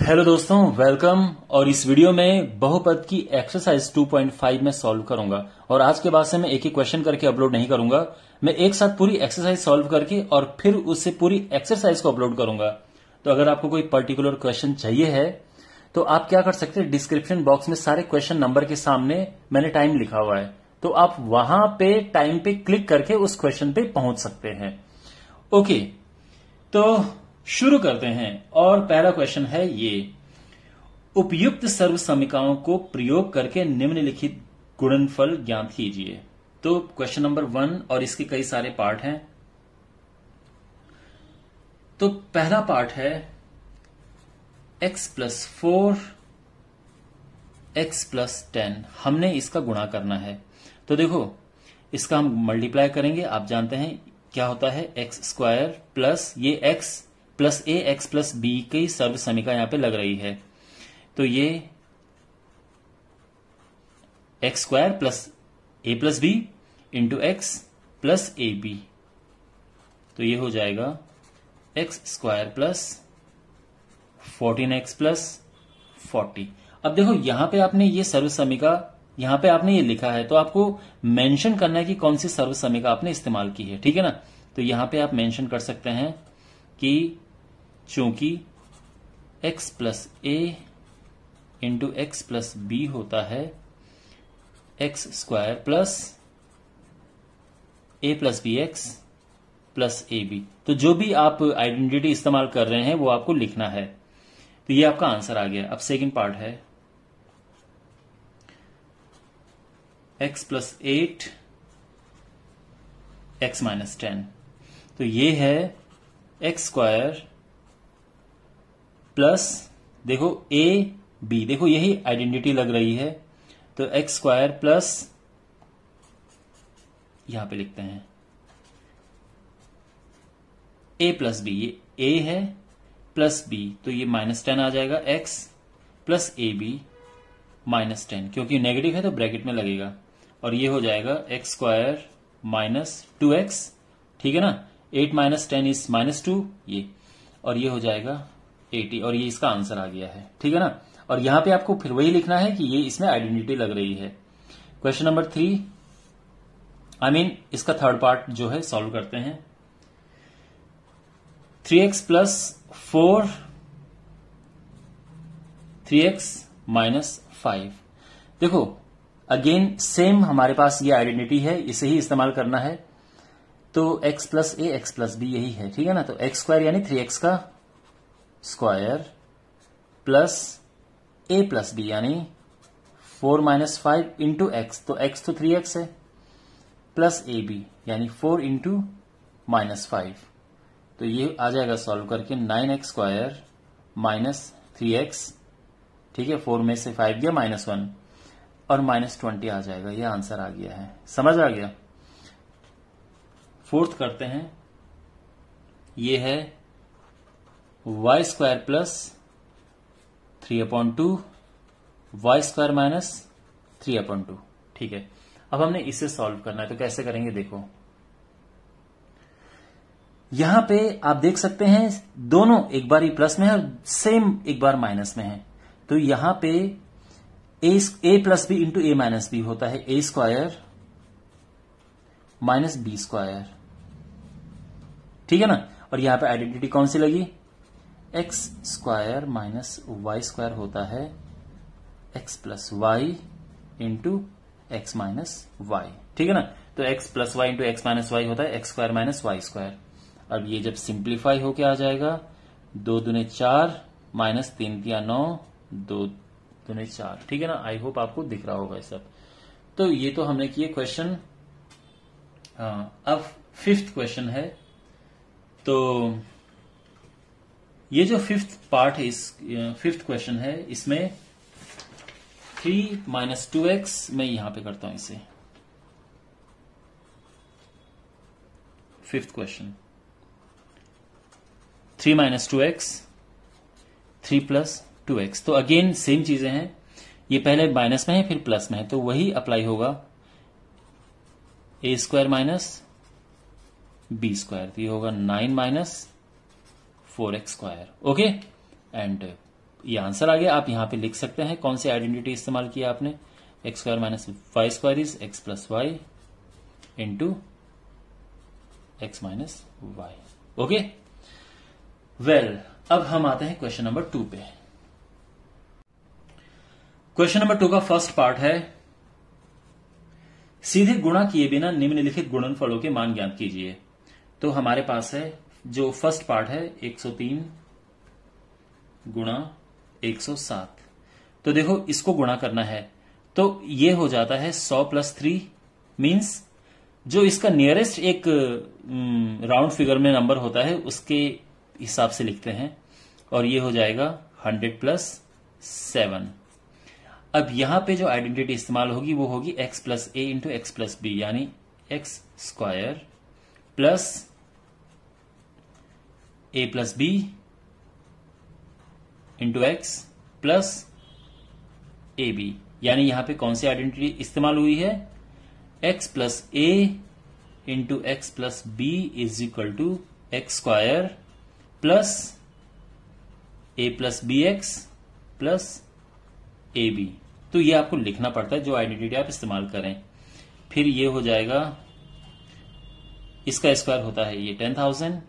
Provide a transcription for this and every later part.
Hello दोस्तों welcome और इस वीडियो में बहुपद की एक्सरसाइज 2.5 में सॉल्व करूँगा। और आज के बाद से मैं एक ही क्वेश्चन करके अपलोड नहीं करूँगा। मैं एक साथ पूरी एक्सरसाइज सॉल्व करके और फिर उससे पूरी एक्सरसाइज को अपलोड करूँगा। तो अगर आपको कोई पर्टिकुलर क्वेश्चन चाहिए है तो आप क्या कर सकते हैं? डिस्क्रिप्शन बॉक्स में सारे क्वेश्चन नंबर के सामने मैंने टाइम लिखा हुआ है। तो आप वहाँ पे टाइम पे क्लिक करके उस क्वेश्चन पे पहुँच सकते हैं। ओके तो शुरू करते हैं और पहला क्वेश्चन है ये। उपयुक्त सर्व समीकरणों को प्रयोग करके निम्नलिखित गुणनफल ज्ञात कीजिए। तो क्वेश्चन नंबर वन और इसके कई सारे पार्ट हैं। तो पहला पार्ट है x plus four X plus ten हमने इसका गुणा करना है। तो देखो, इसका हम मल्टीप्लाई करेंगे। आप जानते हैं क्या होता है? एक्स स्क्वायर प्लस ये x plus A, X plus B की सर्व समीका यहाँ पे लग रही है। तो ये X square plus A plus B into X plus A B. तो ये हो जाएगा X square plus fourteen X plus forty. अब देखो, यहाँ पे आपने ये सर्व समीका यहाँ पे आपने ये लिखा है तो आपको मेंशन करना है कि कौन सी सर्व समीका आपने इस्तेमाल की है, ठीक है ना? तो यहाँ पे आप मेंशन कर सकते हैं कि चूँकि x plus A into X plus B होता है X square plus A plus B X plus A B तो जो भी आप आइडेंटिटी इस्तेमाल कर रहे हैं, वो आपको लिखना है। तो ये आपका आंसर आ गया। अब सेकंड पार्ट है। X plus eight X minus ten तो ये है एक्स स्क्वायर प्लस, देखो ए बी देखो यही आइडेंटिटी लग रही है तो एक्स स्क्वायर प्लस यहाँ पे लिखते हैं। ए प्लस बी ये ए है प्लस बी तो ये माइनस टेन आ जाएगा X plus A B minus ten क्योंकि नेगेटिव है तो ब्रैकेट में लगेगा, और ये हो जाएगा X square minus two X ठीक है ना? Eight minus ten is minus two ये, और ये हो जाएगा एटी, और ये इसका आंसर आ गया है। ठीक है ना? और यहाँ पे आपको फिर वही लिखना है कि ये इसमें आइडेंटिटी लग रही है। Question number three I mean इसका थर्ड पार्ट जो है सॉल्व करते हैं। Three X plus four three X minus five देखो अगेन सेम हमारे पास ये आइडेंटिटी है, इसे ही इस्तेमाल करना है। तो x plus A X plus B यही है, ठीक है ना? तो एक्स स्क्वायर यानी थ्री एक्स का square plus A plus B यानी four minus five into X तो एक्स तो थ्री एक्स है प्लस ए बी यानी फोर इंटू माइनस फाइव तो ये आ जाएगा सॉल्व करके nine X square minus three X ठीक है फोर में से फाइव गया माइनस वन और माइनस ट्वेंटी आ जाएगा, ये आंसर आ गया है। समझ आ गया? फोर्थ करते हैं, ये है Y square plus three upon two, Y square minus three upon two. ठीक है? अब हमने इसे सॉल्व करना है तो कैसे करेंगे देखो। यहाँ पे आप देख सकते हैं, दोनों एक बार ही प्लस में है और सेम एक बार माइनस में है। तो यहाँ पे A A plus B into A minus B होता है, A square minus B square. ठीक है ना? और यहाँ पे आइडेंटिटी कौन सी लगी? X square minus Y square होता है X plus Y into X minus Y ठीक है ना? तो X plus Y into X minus Y होता है X square minus Y square अब ये जब सिंप्लीफाई होके आ जाएगा, दो दुने चार माइनस तीन दिया नौ, दो दुने चार। ठीक है ना? आई होप आपको दिख रहा होगा सब। तो ये तो हमने किए क्वेश्चन अब फिफ्थ क्वेश्चन है। तो ये जो फिफ्थ पार्ट है, इस फिफ्थ क्वेश्चन है, इसमें थ्री माइनस टू एक्स मैं यहाँ पे करता हूँ इसे। Fifth question three minus two X three plus two X तो अगेन सेम चीज़ें हैं। ये पहले माइनस में है, फिर प्लस में है। तो वही अप्लाई होगा A square minus B square तो ये होगा nine minus four X square okay and ये आंसर आ गया। आप यहाँ पे लिख सकते हैं कौन सी आइडेंटिटी इस्तेमाल किया आपने। X square minus y square is x plus y into x minus y okay well अब हम आते हैं क्वेश्चन नंबर टू पे। क्वेश्चन नंबर टू का फ़र्स्ट पार्ट है, सीधे गुणा किए बिना निम्नलिखित गुणनफलों के मान ज्ञात कीजिए। तो हमारे पास है जो फ़र्स्ट पार्ट है 103 गुणा 107 तो देखो, इसको गुणा करना है। तो ये हो जाता है 100 प्लस थ्री मीन्स जो इसका नियरेस्ट एक राउंड फिगर में नंबर होता है, उसके हिसाब से लिखते हैं। और ये हो जाएगा 100 प्लस सेवन। अब यहाँ पे जो आइडेंटिटी इस्तेमाल होगी, वो होगी x plus a into x plus b यानी x square plus a plus b into x plus a b यानी यहाँ पे कौन सी आइडेंटिटी इस्तेमाल हुई है? X plus a into x plus b is equal to x square plus a plus b x plus a b तो ये आपको लिखना पड़ता है जो आइडेंटिटी आप इस्तेमाल करें। फिर ये हो जाएगा, इसका स्क्वायर होता है ये ten thousand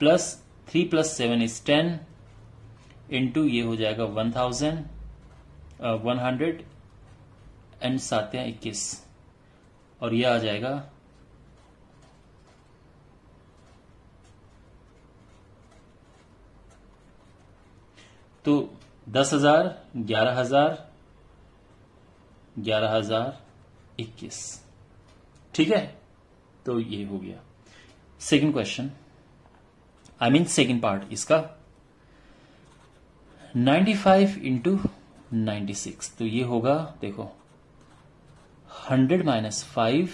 plus three plus seven is ten into ये हो जाएगा one thousand one hundred and सात इक्कीस। और ये आ जाएगा तो दस हज़ार, ग्यारह हज़ार ग्यारह हज़ार इक्कीस। ठीक है? तो ये हो गया। Second question I mean second part इसका 95 फाइव इंटू नाइन्टी सिक्स तो ये होगा, देखो 100 minus five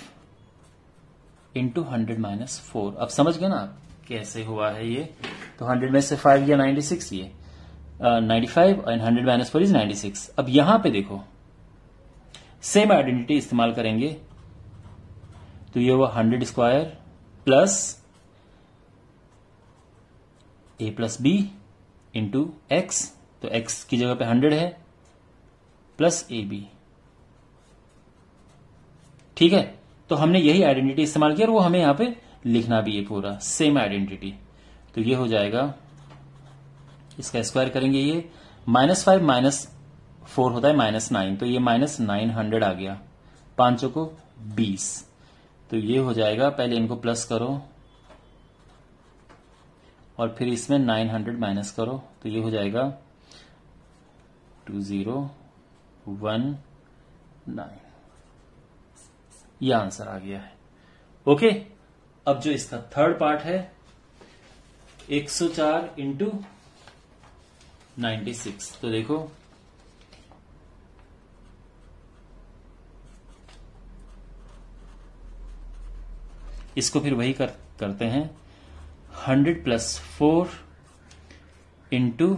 into hundred minus four अब समझ गए ना आप कैसे हुआ है ये? तो 100 में से 5 या 96 ये? Ninety five and hundred minus four is 96 अब यहाँ पे देखो सेम आइडेंटिटी इस्तेमाल करेंगे। तो ये हुआ hundred square plus a plus b into x तो एक्स की जगह पे हंड्रेड है, प्लस ए बी। ठीक है? तो हमने यही आइडेंटिटी इस्तेमाल किया और वो हमें यहाँ पे लिखना भी है पूरा सेम आइडेंटिटी तो ये हो जाएगा, इसका स्क्वायर करेंगे ये माइनस फाइव माइनस फोर होता है माइनस नाइन तो ये माइनस नाइन हंड्रेड आ गया, पाँचों को बीस। तो ये हो जाएगा, पहले इनको प्लस करो और फिर इसमें नाइन हंड्रेड माइनस करो तो ये हो जाएगा टू ज़ीरो वन नाइन। ये आंसर आ गया है। ओके अब जो इसका थर्ड पार्ट है 104 चार इंटू नाइन्टी सिक्स। तो देखो इसको फिर वही कर, करते हैं। Hundred plus four into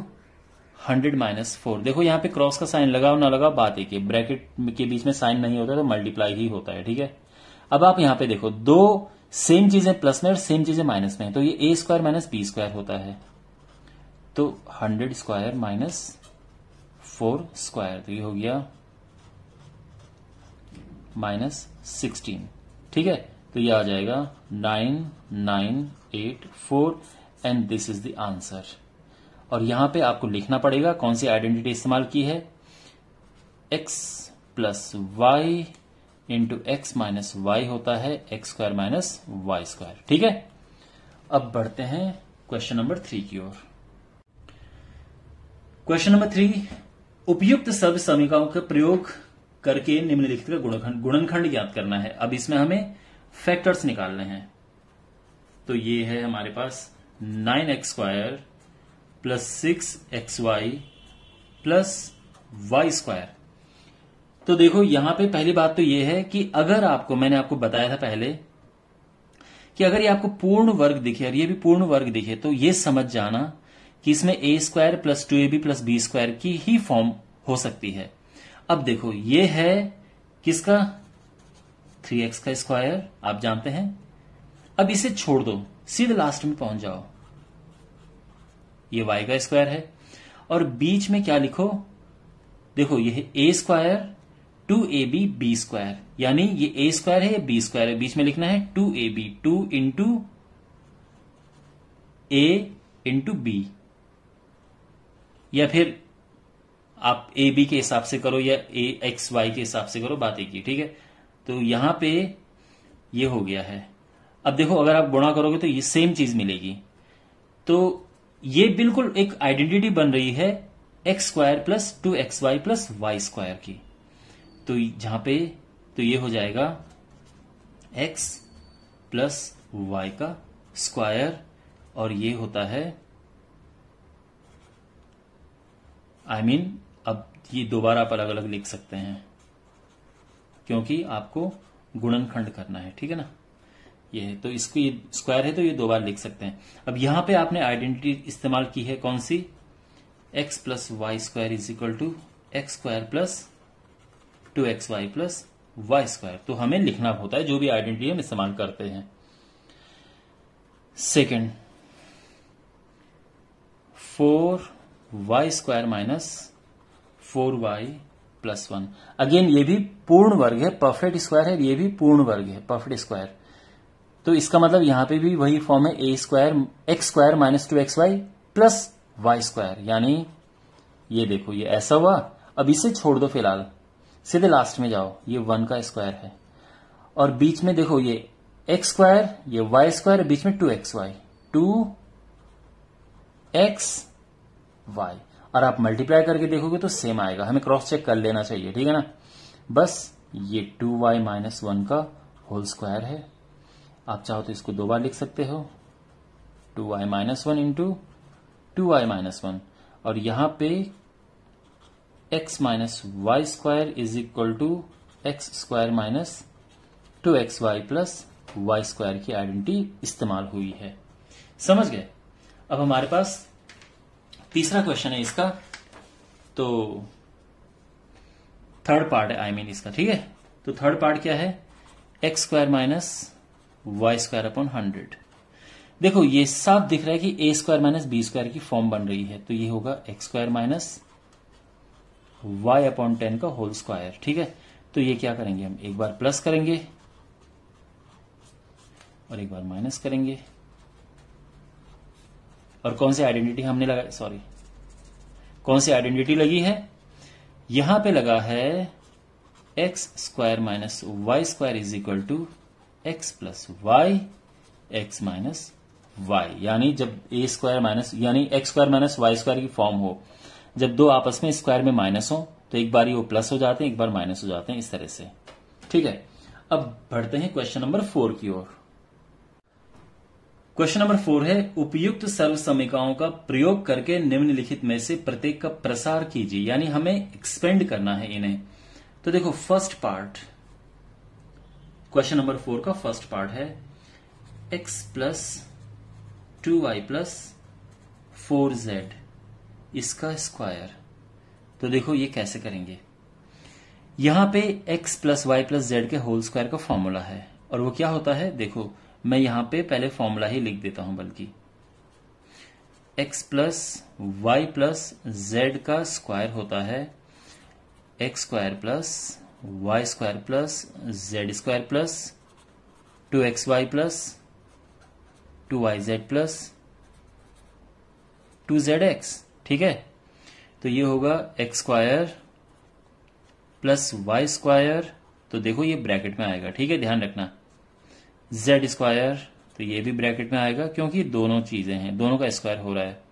hundred minus four. देखो, यहाँ पे क्रॉस का साइन लगाओ, ना लगाओ, बात एक ब्रैकेट के बीच में साइन नहीं होता तो मल्टीप्लाई ही होता है, ठीक है? अब आप यहाँ पे देखो, दो सेम चीज़ें प्लस में और सेम चीज़ें माइनस में तो ये a square minus b square होता है। तो hundred square minus four square तो ये हो गया माइनस सिक्सटीन ठीक है? तो ये आ जाएगा nine nine eight four and this is the answer और यहाँ पे आपको लिखना पड़ेगा कौन सी आइडेंटिटी इस्तेमाल की है? X plus y into x minus y होता है x square minus y square ठीक है? अब बढ़ते हैं क्वेश्चन नंबर थ्री की ओर. क्वेश्चन नंबर थ्री उपयुक्त सब समीकाओं का प्रयोग करके निम्नलिखित का गुणनखंड ज्ञात करना है। अब इसमें हमें फैक्टर्स निकालने हैं। तो ये है हमारे पास nine x square plus six x y plus y square. तो देखो, यहाँ पे पहली बात तो ये है कि अगर आपको, मैंने आपको बताया था पहले कि अगर ये आपको पूर्ण वर्ग दिखे और ये भी पूर्ण वर्ग दिखे तो ये समझ जाना कि इसमें a square plus two a b plus b square की ही फॉर्म हो सकती है। अब देखो, ये है किसका? थ्री एक्स का स्क्वायर आप जानते हैं? अब इसे छोड़ दो, सीधे लास्ट में पहुँच जाओ। ये वाई का स्क्वायर है। और बीच में क्या लिखो? देखो ये a square two a b b square यानी ये ए स्क्वायर है बी स्क्वायर है। बीच में लिखना है two a b two into a into b या फिर आप ए बी के हिसाब से करो या ए एक्स वाई के हिसाब से करो, बात एक ही ठीक है? तो यहाँ पे ये हो गया है। अब देखो अगर आप गुणा करोगे तो ये सेम चीज़ मिलेगी। तो ये बिल्कुल एक आइडेंटिटी बन रही है x square plus two x y plus y square की। तो जहाँ पे तो ये हो जाएगा एक्स प्लस वाई का स्क्वायर और ये होता है आई I मीन mean, अब ये दोबारा आप अलग अलग लिख सकते हैं क्योंकि आपको गुणनखंड करना है ठीक है ना? ये है तो इसको स्क्वायर है तो ये दो बार लिख सकते हैं। अब यहाँ पे आपने आइडेंटिटी इस्तेमाल की है कौन सी? X plus y square is equal to x square plus two x y plus y square तो हमें लिखना होता है, जो भी आइडेंटिटी हम इस्तेमाल करते हैं। Second four y square minus four y plus one again ये भी पूर्ण वर्ग है परफेक्ट स्क्वायर है, ये भी पूर्ण वर्ग है परफेक्ट स्क्वायर तो इसका मतलब यहाँ पे भी वही फॉर्म है a square x square minus two x y plus y square यानी ये देखो, ये ऐसा हुआ। अब इसे छोड़ दो फ़िलहाल। सीधे लास्ट में जाओ। ये वन का स्क्वायर है। और बीच में देखो, ये एक्स स्क्वायर ये वाई स्क्वायर बीच में two x y two x y और आप मल्टीप्लाई करके देखोगे तो सेम आएगा। हमें क्रॉस चेक कर लेना चाहिए, ठीक है ना? बस ये टू वाई माइनस वन का होल स्क्वायर है। आप चाहो तो इसको दो बार लिख सकते हो। Two y minus one into two y minus one. और यहाँ पे x minus y square is equal to x square minus two x y plus y square की आइडेंटिटी इस्तेमाल हुई है। समझ गए? अब हमारे पास तीसरा क्वेश्चन है इसका। तो थर्ड पार्ट है आई I मीन mean इसका, ठीक है? तो थर्ड पार्ट क्या है? X square minus y square upon hundred देखो, ये साफ़ दिख रहा है कि a square minus b square की फॉर्म बन रही है तो ये होगा x square minus y upon ten का होल स्क्वायर ठीक है? तो ये क्या करेंगे हम? एक बार प्लस करेंगे और एक बार माइनस करेंगे। और कौन सी आइडेंटिटी हमने लगाई? सॉरी कौन सी आइडेंटिटी लगी है? यहाँ पे लगा है x square minus y square is equal to x plus y x minus y यानी जब ए स्क्वायर माइनस यानी x square minus y square की फॉर्म हो, जब दो आपस में स्क्वायर में माइनस हो तो एक बार ये वो प्लस हो जाते हैं, एक बार माइनस हो जाते हैं इस तरह से। ठीक है? अब बढ़ते हैं क्वेश्चन नंबर फोर की ओर। क्वेश्चन नंबर फोर है, उपयुक्त सर्व समीकाओं का प्रयोग करके निम्नलिखित में से प्रत्येक का प्रसार कीजिए। यानी हमें एक्सपेंड करना है इन्हें। तो देखो first part question number four का फ़र्स्ट पार्ट है। X plus two y plus four z इसका स्क्वायर तो देखो ये कैसे करेंगे। यहाँ पे x plus y plus z के होल स्क्वायर का फॉर्मूला है। और वो क्या होता है? देखो, मैं यहाँ पे पहले फॉर्मूला ही लिख देता हूँ बल्कि। X plus y plus z का स्क्वायर होता है। X square plus y square plus z square plus two x y plus two y z plus two z x ठीक है? तो ये होगा x square plus y square तो देखो ये ब्रैकेट में आएगा, ठीक है? ध्यान रखना। जेड स्क्वायर तो ये भी ब्रैकेट में आएगा, क्योंकि दोनों चीज़ें हैं, दोनों का स्क्वायर हो रहा है।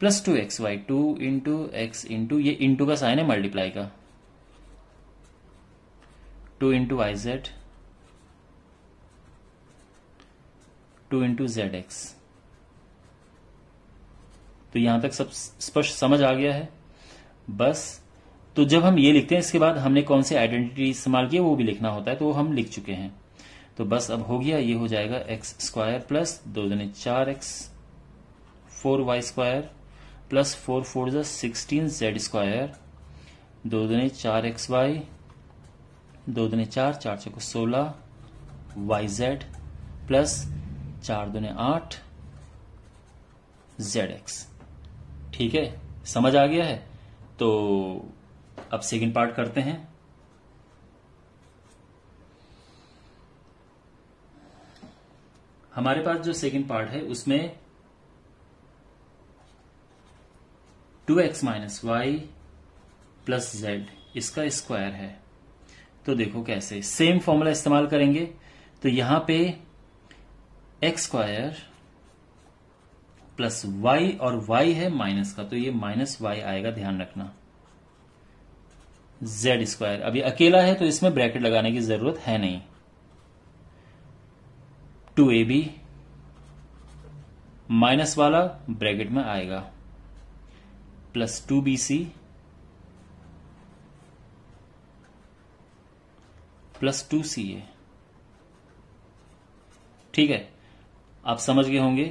Plus two x y two into x into ये इंटू का साइन है मल्टीप्लाई का। Two into y z, two into z x. तो यहाँ तक सब स्पष्ट समझ आ गया है। बस तो जब हम ये लिखते हैं, इसके बाद हमने कौन सी आइडेंटिटी इस्तेमाल की वो भी लिखना होता है तो वो हम लिख चुके हैं। तो बस अब हो गया, ये हो जाएगा एक्स स्क्वायर प्लस दो दिन चार x, four y square plus four four जो सिक्सटीन जेड स्क्वायर, दो दिन चार एक्स वाई दो दुने चार चार चौको सोलह वाई जेड प्लस चार दुने आठ जेड एक्स ठीक है? समझ आ गया है? तो अब सेकंड पार्ट करते हैं। हमारे पास जो सेकंड पार्ट है, उसमें two x minus y plus z इसका स्क्वायर है। तो देखो कैसे। सेम फॉर्मूला इस्तेमाल करेंगे। तो यहाँ पे एक्स स्क्वायर प्लस वाई और वाई है माइनस का। तो ये माइनस वाई आएगा, ध्यान रखना। जेड स्क्वायर अभी अकेला है तो इसमें ब्रैकेट लगाने की ज़रूरत है नहीं। टू ए बी माइनस वाला ब्रैकेट में आएगा। Plus two b c plus two c a. ठीक है? आप समझ गए होंगे?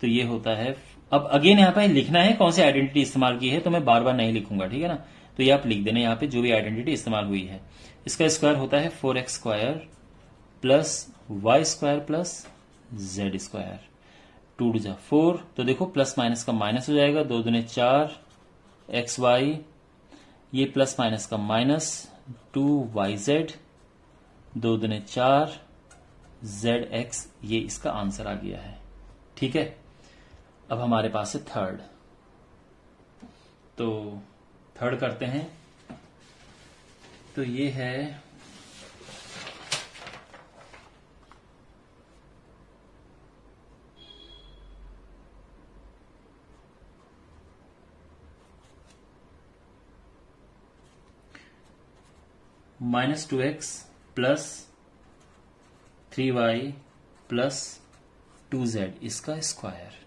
तो ये होता है। अब अगेन यहाँ पर लिखना है कौन सी आइडेंटिटी इस्तेमाल की है तो मैं बार बार नहीं लिखूँगा, ठीक है ना? तो ये आप लिख देना यहाँ पे, जो भी आइडेंटिटी इस्तेमाल हुई है। इसका स्क्वायर होता है four x square plus y square plus z square. Two जा फोर तो देखो प्लस माइनस का माइनस हो जाएगा, दो दुने चार, एक्स वाई, ये प्लस माइनस का माइनस टू वाई जेड दो दुने चार, जेड एक्स, ये इसका आंसर आ गया है। ठीक है? अब हमारे पास है थर्ड। तो थर्ड करते हैं। तो ये है minus two x plus three y plus two z, इसका स्क्वायर।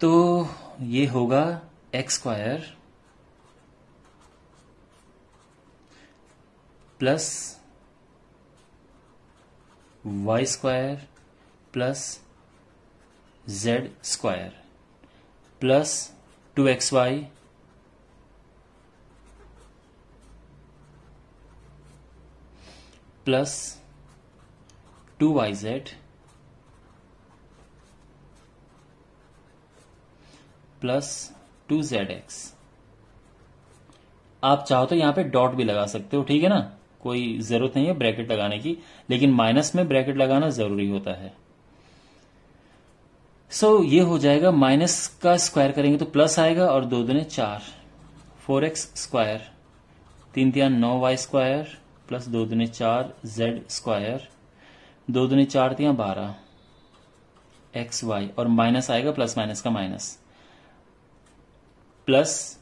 तो ये होगा x square plus y square plus z square plus two x y plus two y z plus two z x आप चाहो तो यहाँ पे डॉट भी लगा सकते हो ठीक है ना? कोई ज़रूरत नहीं है ब्रैकेट लगाने की लेकिन माइनस में ब्रैकेट लगाना ज़रूरी होता है। सो so, ये हो जाएगा माइनस का स्क्वायर करेंगे तो प्लस आएगा और दो दुने चार फोर एक्स स्क्वायर तीन तिया नौ वाई स्क्वायर प्लस दो दुनी चार जेड स्क्वायर, दो दुनी चार तिया बारह, एक्स वाई, और माइनस आएगा प्लस माइनस का माइनस। प्लस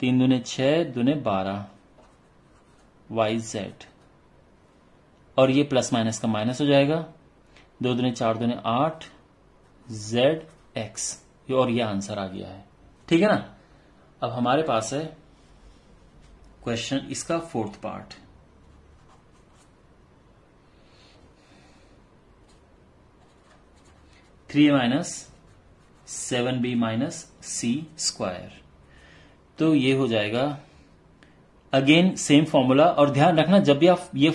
तीन दुने छ दुने बारह, वाई जेड। और ये प्लस माइनस का माइनस हो जाएगा। दो दुने चार दुने आठ, जेड एक्स। और ये आंसर आ गया है। ठीक है ना? अब हमारे पास है क्वेश्चन, इसका fourth part. Three minus seven b minus c square तो ये हो जाएगा अगेन सेम फॉर्मूला और ध्यान रखना जब भी आप ये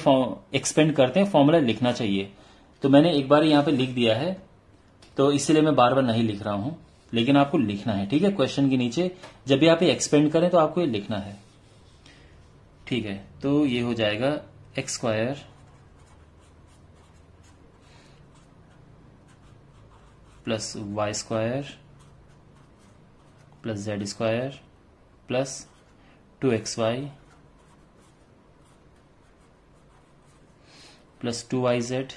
एक्सपेंड करते हैं फॉर्मूला लिखना चाहिए। तो मैंने एक बार यहाँ पे लिख दिया है तो इसलिए मैं बार बार नहीं लिख रहा हूँ, लेकिन आपको लिखना है, ठीक है? क्वेश्चन के नीचे जब भी आप ये एक्सपेंड करें तो आपको ये लिखना है। ठीक है तो ये हो जाएगा x square plus y square plus z square plus two x y plus two y z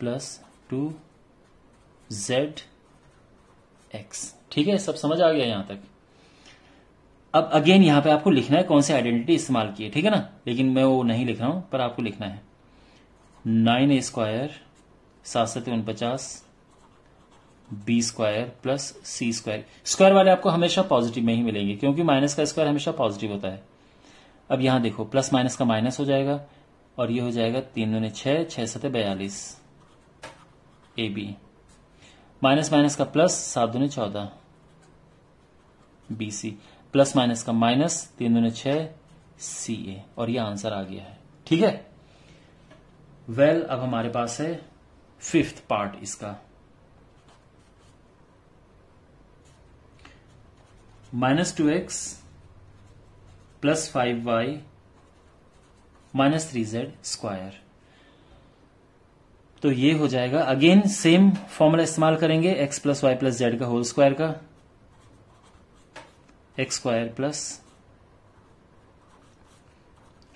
plus two z x. ठीक है, सब समझ आ गया यहाँ तक। अब अगेन यहाँ पे आपको लिखना है कौन सी आइडेंटिटी इस्तेमाल की है, ठीक है ना? लेकिन मैं वो नहीं लिख रहा हूँ, पर आपको लिखना है। नाइन ए स्क्वायर सात सत उनपचास b square plus c square square वाले आपको हमेशा पॉजिटिव में ही मिलेंगे, क्योंकि माइनस का स्क्वायर हमेशा पॉजिटिव होता है। अब यहाँ देखो प्लस माइनस का माइनस हो जाएगा, और ये हो जाएगा तीन दूने छह छह सत बयालीस ए बी माइनस माइनस का प्लस सात दूने चौदह बी सी प्लस माइनस का माइनस तीन दूने छ सी ए। और ये आंसर आ गया है। ठीक है? वेल well, अब हमारे पास है फिफ्थ पार्ट इसका। Minus two x plus five y minus three z square. तो ये हो जाएगा। अगेन सेम फॉर्मूला इस्तेमाल करेंगे x plus y plus z का होल स्क्वायर का। X square plus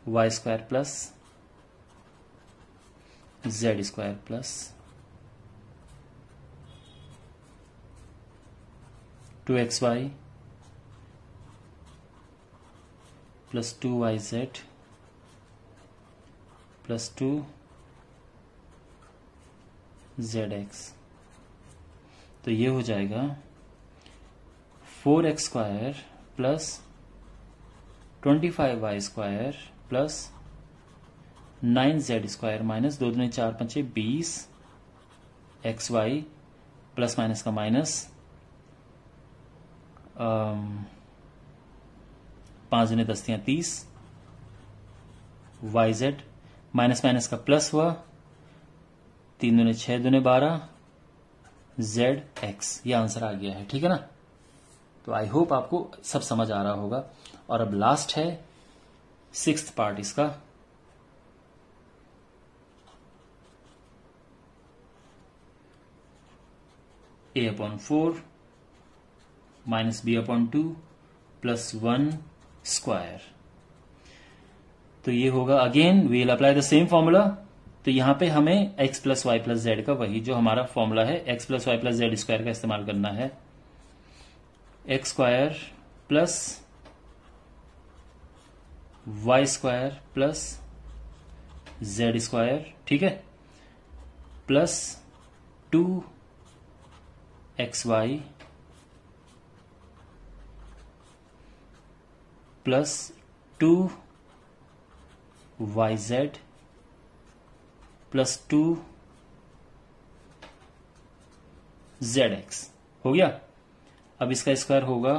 y square plus z square plus two x y plus two y z plus two z x तो ये हो जाएगा four x square plus twenty five y square plus nine z square minus दो दिन चार पंचे बीस x y plus minus का माइनस पाँच दिन दस तीस वाई जेड माइनस माइनस का प्लस हुआ, तीन दुने छह दुने बारह जेड एक्स ये आंसर आ गया है, ठीक है ना? तो आई होप आपको सब समझ आ रहा होगा। और अब लास्ट है सिक्स पार्ट इसका। A upon four minus b upon two plus one square तो ये होगा again we'll apply the same formula तो यहाँ पे हमें x plus y plus z का वही जो हमारा फॉर्मूला है, x plus y plus z square का इस्तेमाल करना है। X square plus y square plus z square ठीक है? Plus two x y plus two y z plus two z x हो गया? अब इसका स्क्वायर होगा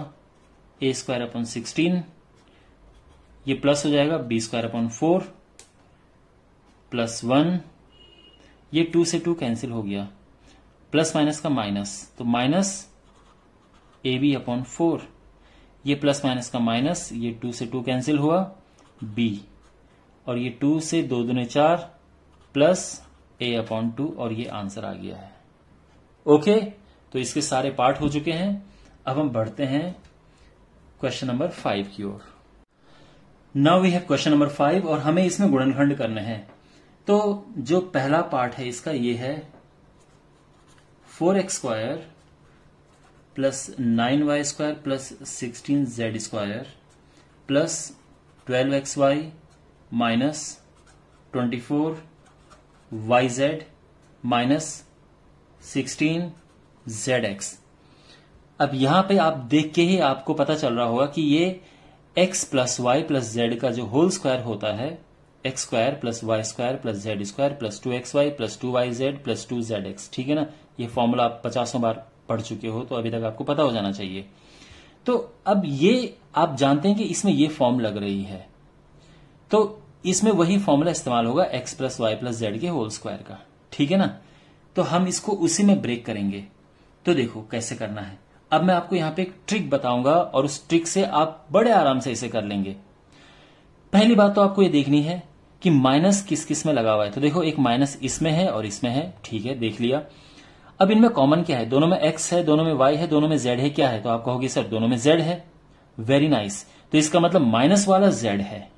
ए स्क्वायर अपॉन सिक्सटीन ये प्लस हो जाएगा b square upon four plus one ये टू से टू कैंसिल हो गया। प्लस माइनस का माइनस तो minus a b upon four ये प्लस माइनस का माइनस ये टू से टू कैंसिल हुआ बी और ये टू से दो दुने चार प्लस ए अपॉन टू और ये आंसर आ गया है। ओके तो इसके सारे पार्ट हो चुके हैं। अब हम बढ़ते हैं क्वेश्चन नंबर फाइव की ओर। Now we have question number five और हमें इसमें गुणनखंड करने हैं। तो जो पहला पार्ट है इसका ये है four x square plus nine y square plus sixteen z square plus twelve x y minus twenty four y z minus sixteen z x अब यहाँ पे आप देख के ही आपको पता चल रहा होगा कि ये x plus y plus z का जो होल स्क्वायर होता है x square plus y square plus z square plus two x y plus two y z plus two z x ठीक है ना? ये फॉर्मूला आप पचासों बार पढ़ चुके हो तो अभी तक आपको पता हो जाना चाहिए। तो अब ये आप जानते हैं कि इसमें ये फॉर्म लग रही है। तो इसमें वही फॉर्मूला इस्तेमाल होगा x plus y plus z के होल स्क्वायर का, ठीक है ना? तो हम इसको उसी में ब्रेक करेंगे। तो देखो कैसे करना है। अब मैं आपको यहाँ पे एक ट्रिक बताऊँगा और उस ट्रिक से आप बड़े आराम से इसे कर लेंगे। पहली बात तो आपको ये देखनी है कि माइनस किस किसमें लगा हुआ है। तो देखो, एक माइनस इसमें है और इसमें है। ठीक है, देख लिया। अब इनमें कॉमन क्या है? दोनों में एक्स है, दोनों में वाई है, दोनों में जेड है, क्या है? तो आप कहोगे, सर, दोनों में जेड है। वेरी नाइस तो इसका मतलब माइनस वाला जेड है।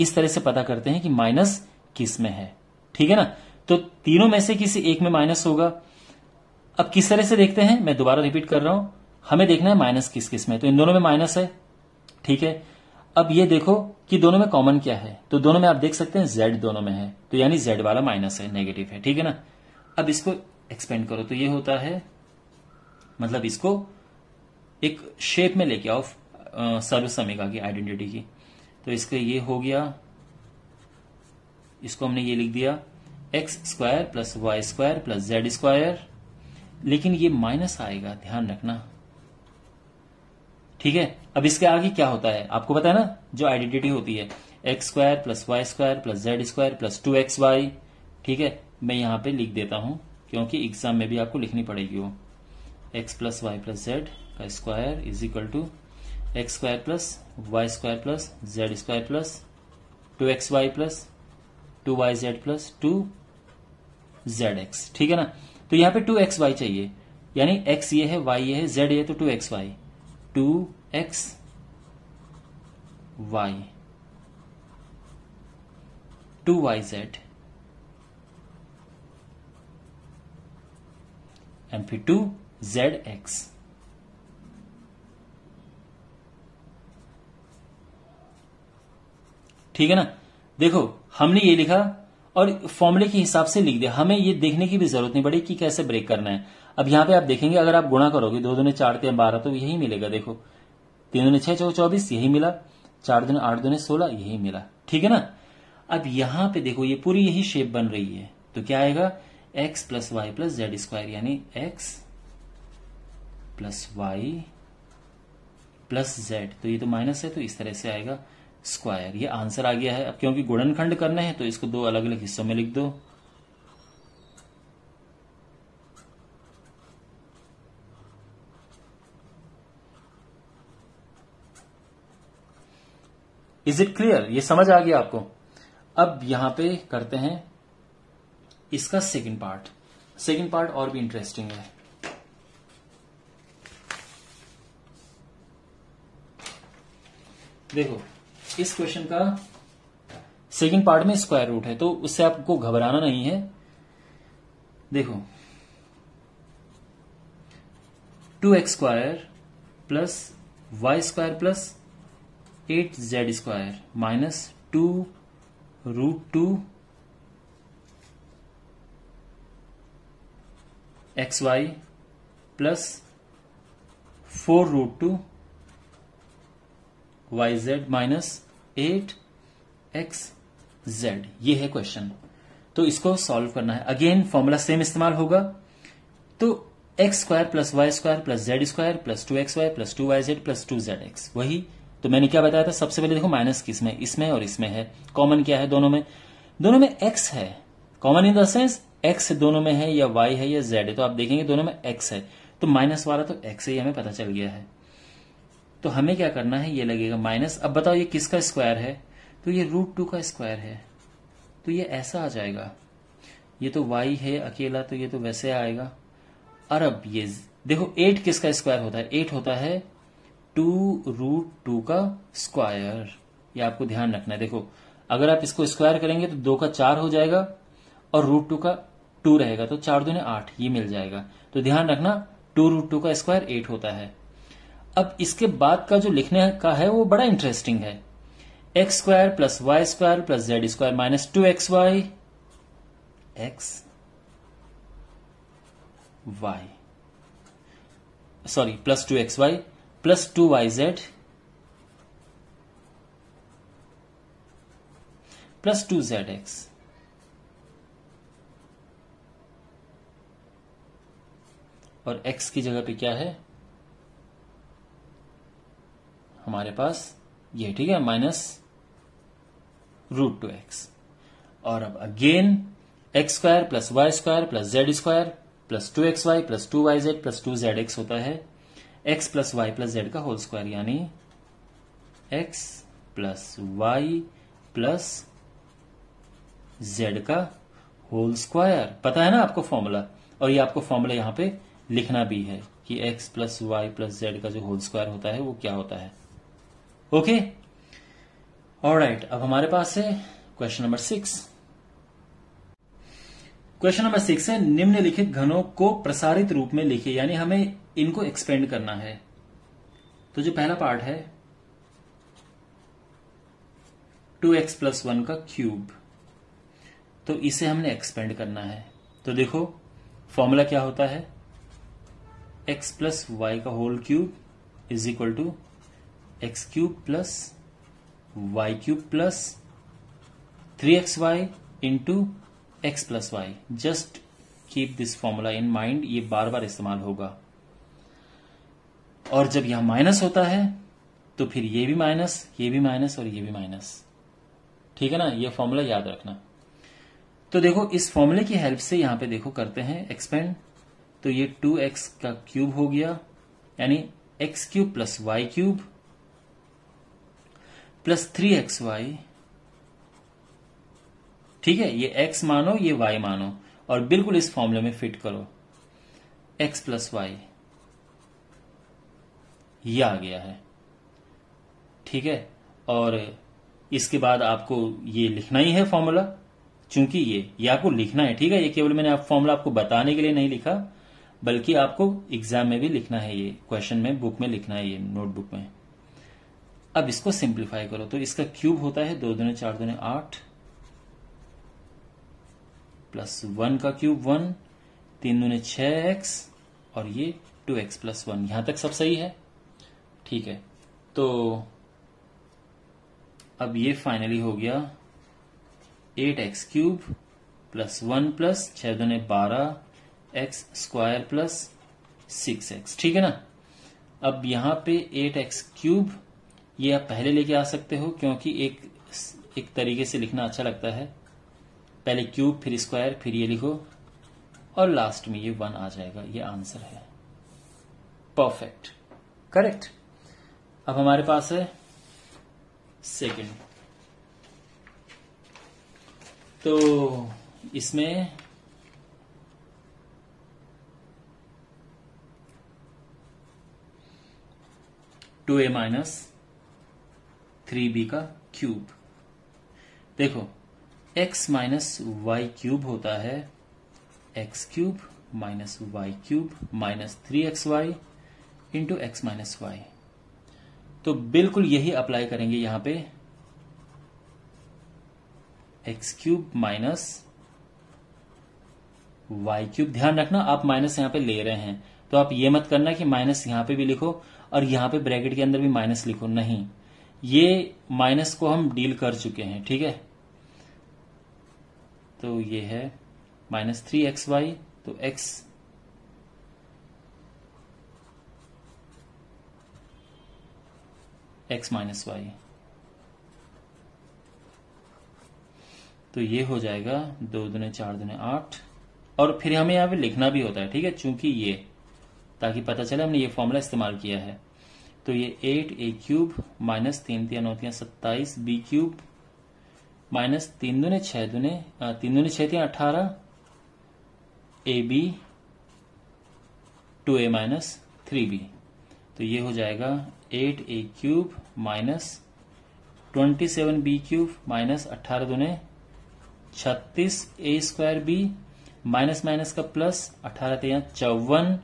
इस तरह से पता करते हैं कि माइनस किसमें है। ठीक है ना? तो तीनों में से किसी एक में माइनस होगा। अब किस तरह से देखते हैं? मैं दोबारा रिपीट कर रहा हूँ। हमें देखना है माइनस किस किसमें। तो इन दोनों में माइनस है। ठीक है? अब ये देखो कि दोनों में कॉमन क्या है। तो दोनों में आप देख सकते हैं जेड दोनों में है। तो यानी जेड वाला माइनस है नेगेटिव है। ठीक है ना? अब इसको एक्सपेंड करो। तो ये होता है मतलब इसको एक शेप में लेके आओ सर्व समीका की आइडेंटिटी की। तो इसका ये हो गया। इसको हमने ये लिख दिया। X square plus y square plus z square लेकिन ये माइनस आएगा, ध्यान रखना। ठीक है? अब इसके आगे क्या होता है? आपको पता है ना? जो आइडेंटिटी होती है x square plus y square plus z square plus two x y ठीक है? मैं यहाँ पे लिख देता हूँ, क्योंकि एग्ज़ाम में भी आपको लिखनी पड़ेगी वो। X plus y plus z का square is equal to x square plus y square plus z square plus two x y plus two y z plus two z x ठीक है ना? तो यहाँ पे टू एक्स वाई चाहिए। यानी x ये है वाई ये है जेड ये तो two x y two x y two y z and फिर टू जेड एक्स ठीक है ना? देखो, हमने ये लिखा और फॉर्मूले के हिसाब से लिख दिया हमें ये देखने की भी ज़रूरत नहीं पड़ी कि कैसे ब्रेक करना है। अब यहाँ पे आप देखेंगे, अगर आप गुणा करोगे, दो दुने चार तीन बारह तो यही मिलेगा, देखो। तीन दुने छह चौ चौबीस, यही मिला। चार दुने आठ दुने सोलह, यही मिला। ठीक है ना? अब यहाँ पे देखो, ये पूरी यही शेप बन रही है। तो क्या आएगा? X plus y plus z square यानी x plus y plus z तो ये तो माइनस है तो इस तरह से आएगा। स्क्वायर। ये आंसर आ गया है। अब क्योंकि गुणनखंड करने हैं तो इसको दो अलग अलग हिस्सों में लिख दो। इज़ इट क्लियर ये समझ आ गया आपको। अब यहाँ पे करते हैं इसका सेकंड पार्ट सेकंड पार्ट और भी इंटरेस्टिंग है। देखो इस क्वेश्चन का सेकंड पार्ट में स्क्वायर रूट है तो उससे आपको घबराना नहीं है। देखो two x square plus y square plus eight z square minus two root two x y plus four root two y z minus eight x z ये है क्वेश्चन तो इसको सॉल्व करना है. अगेन फॉर्मूला सेम इस्तेमाल होगा. तो x square plus y square plus z square plus two x y plus two y z plus two z x वही. तो मैंने क्या बताया था? सबसे पहले देखो माइनस किसमें? इसमें और इसमें है. कॉमन क्या है? दोनों में. दोनों में एक्स है. Common in the sense x दोनों में है या वाई है या जेड है. तो आप देखेंगे दोनों में एक्स है. तो माइनस वाला तो एक्स ही हमें पता चल गया है. तो हमें क्या करना है? ये लगेगा माइनस अब बताओ ये किसका स्क्वायर है? तो ये रूट टू का स्क्वायर है। तो ये ऐसा आ जाएगा। ये तो वाई है अकेला तो ये तो वैसे आएगा। और अब ये देखो एट किसका स्क्वायर होता है? एट होता है टू रूट टू का स्क्वायर ये आपको ध्यान रखना है। देखो, अगर आप इसको स्क्वायर करेंगे तो दो का चार हो जाएगा और रूट टू का टू रहेगा। तो चार दो ने आठ, ये मिल जाएगा। तो ध्यान रखना टू रूट टू का स्क्वायर एट होता है। अब इसके बाद का जो लिखने का है, वो बड़ा इंटरेस्टिंग है। X square plus y square plus z square minus two x y x y sorry plus two x y plus two y z plus two z x और x की जगह पे क्या है? हमारे पास ये, ठीक है माइनस रूट टू एक्स और अब again x square plus y square plus z square plus two x y plus two y z plus two z x होता है। X plus y plus z का होल स्क्वायर यानी x plus y plus z का whole square पता है ना आपको formula और ये आपको फॉर्मूला यहाँ पे लिखना भी है कि x plus y plus z का जो होल स्क्वायर होता है वो क्या होता है? ओके और राइट अब हमारे पास है question number six question number six है, निम्नलिखित घनों को प्रसारित रूप में लिखिए, यानी हमें इनको एक्सपेंड करना है। तो जो पहला पार्ट है टू एक्स प्लस वन का क्यूब तो इसे हमने एक्सपेंड करना है। तो देखो फॉर्मूला क्या होता है? एक्स प्लस वाई का whole cube is equal to x cube plus y cube plus three x y into x plus y just keep this formula in mind ये बार बार इस्तेमाल होगा। और जब यहाँ माइनस होता है तो फिर ये भी माइनस ये भी माइनस और ये भी माइनस ठीक है ना? ये फॉर्मूला याद रखना। तो देखो, इस फॉर्मूले की हेल्प से यहाँ पे देखो करते हैं एक्सपेंड तो ये टू एक्स का क्यूब हो गया। यानी x cube plus y cube plus three x y. ठीक है, ये x मानो, ये y मानो, और बिल्कुल इस फॉर्मूले में फिट करो। x plus y. ये आ गया है। ठीक है, और इसके बाद आपको ये लिखना ही है फॉर्मूला, चूँकि ये ये आपको लिखना है। ठीक है, ये केवल मैंने आप, फॉर्मूला आपको बताने के लिए नहीं लिखा, बल्कि आपको एग्ज़ाम में भी लिखना है ये, क्वेश्चन में, बुक में लिखना है ये, नोटबुक में। अब इसको सिंप्लीफाई करो तो इसका क्यूब होता है दो दुने चार दुने आठ, प्लस वन का क्यूब वन, तीन दुने छ एक्स, और ये टू एक्स प्लस वन। यहाँ तक सब सही है? ठीक है। तो अब ये फाइनली हो गया eight x cube plus one plus छह दुने बारह, x square plus six x. ठीक है ना? अब यहाँ पे एट एक्स क्यूब ये आप पहले लेके आ सकते हो, क्योंकि एक एक तरीके से लिखना अच्छा लगता है। पहले क्यूब फिर स्क्वायर फिर ये लिखो, और लास्ट में ये वन आ जाएगा, ये आंसर है। परफेक्ट करेक्ट अब हमारे पास है सेकंड तो इसमें two a minus three b का क्यूब। देखो, x माइनस वाई क्यूब होता है x cube minus y cube minus three x y into x minus y तो बिल्कुल यही अप्लाई करेंगे यहाँ पे x cube minus y cube. ध्यान रखना, आप माइनस यहाँ पे ले रहे हैं तो आप ये मत करना कि माइनस यहाँ पे भी लिखो और यहाँ पे ब्रैकेट के अंदर भी माइनस लिखो। नहीं ये माइनस को हम डील कर चुके हैं, ठीक है? तो ये है माइनस थ्री एक्स वाई तो एक्स एक्स माइनस वाई। तो ये हो जाएगा दो दुने चार दुने आठ। और फिर हमें यहाँ पे लिखना भी होता है, ठीक है? चूँकि ये, ताकि पता चले हमने ये फॉर्मूला इस्तेमाल किया है। तो ये एट ए क्यूब माइनस तीन तीन नौतियाँ सत्ताईस बी क्यूब माइनस तीन दुने छह दुने तीन दुने छह, तीन, अठारह a b two a minus three b तो ये हो जाएगा eight a cube minus twenty seven b cube minus अट्ठारह दुने छत्तीस a square b minus minus का प्लस अठारह, तेरह, चौवन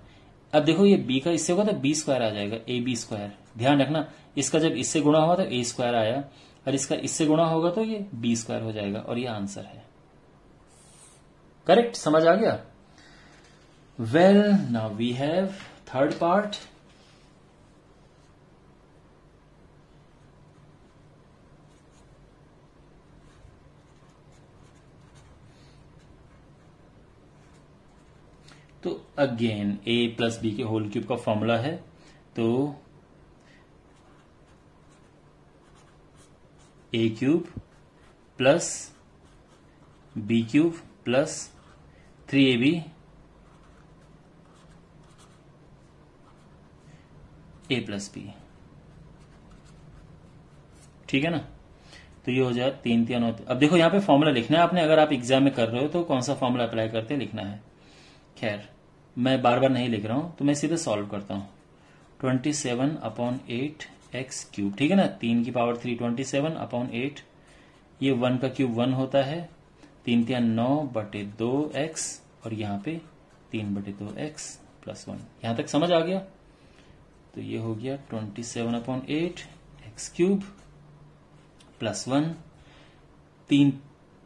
अब देखो ये बी का, इससे होगा तो बी स्क्वायर आ जाएगा ए बी स्क्वायर ध्यान रखना, इसका जब इससे गुणा हुआ तो ए स्क्वायर आया, और इसका इससे गुणा होगा तो ये बी स्क्वायर हो जाएगा, और ये आंसर है। करेक्ट समझ आ गया? Well now we have third part तो अगेन ए प्लस बी के होल क्यूब का फॉर्मूला है तो a cube plus b cube plus three a b a plus b ठीक है ना? तो ये हो जाए तीन तीन अब देखो, यहाँ पे फॉर्मूला लिखना है आपने। अगर आप एग्ज़ाम में कर रहे हो तो कौन सा फॉर्मूला अप्लाई करते हैं, लिखना है। खैर मैं बार बार नहीं लिख रहा हूँ तो मैं सीधे सॉल्व करता हूँ। Twenty seven upon eight x cube ठीक है ना? तीन की power three twenty seven upon eight ये वन का क्यूब वन होता है। तीन तिया नौ बटे दो एक्स और यहाँ पे तीन बटे दो एक्स प्लस वन यहाँ तक समझ आ गया? तो ये हो गया twenty seven upon eight x cube plus one तीन,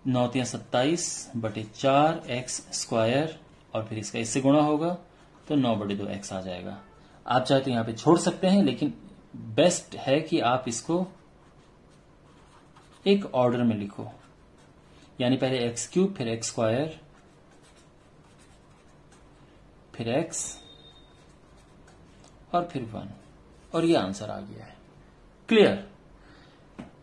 नौ तिया सत्ताईस बटे चार एक्स स्क्वायर और फिर इसका इससे गुणा होगा तो नौ बटे दो एक्स आ जाएगा। आप चाहे तो यहाँ पे छोड़ सकते हैं, लेकिन बेस्ट है कि आप इसको एक ऑर्डर में लिखो। यानी पहले एक्स क्यूब फिर एक्स स्क्वायर फिर एक्स और फिर वन और ये आंसर आ गया है। क्लियर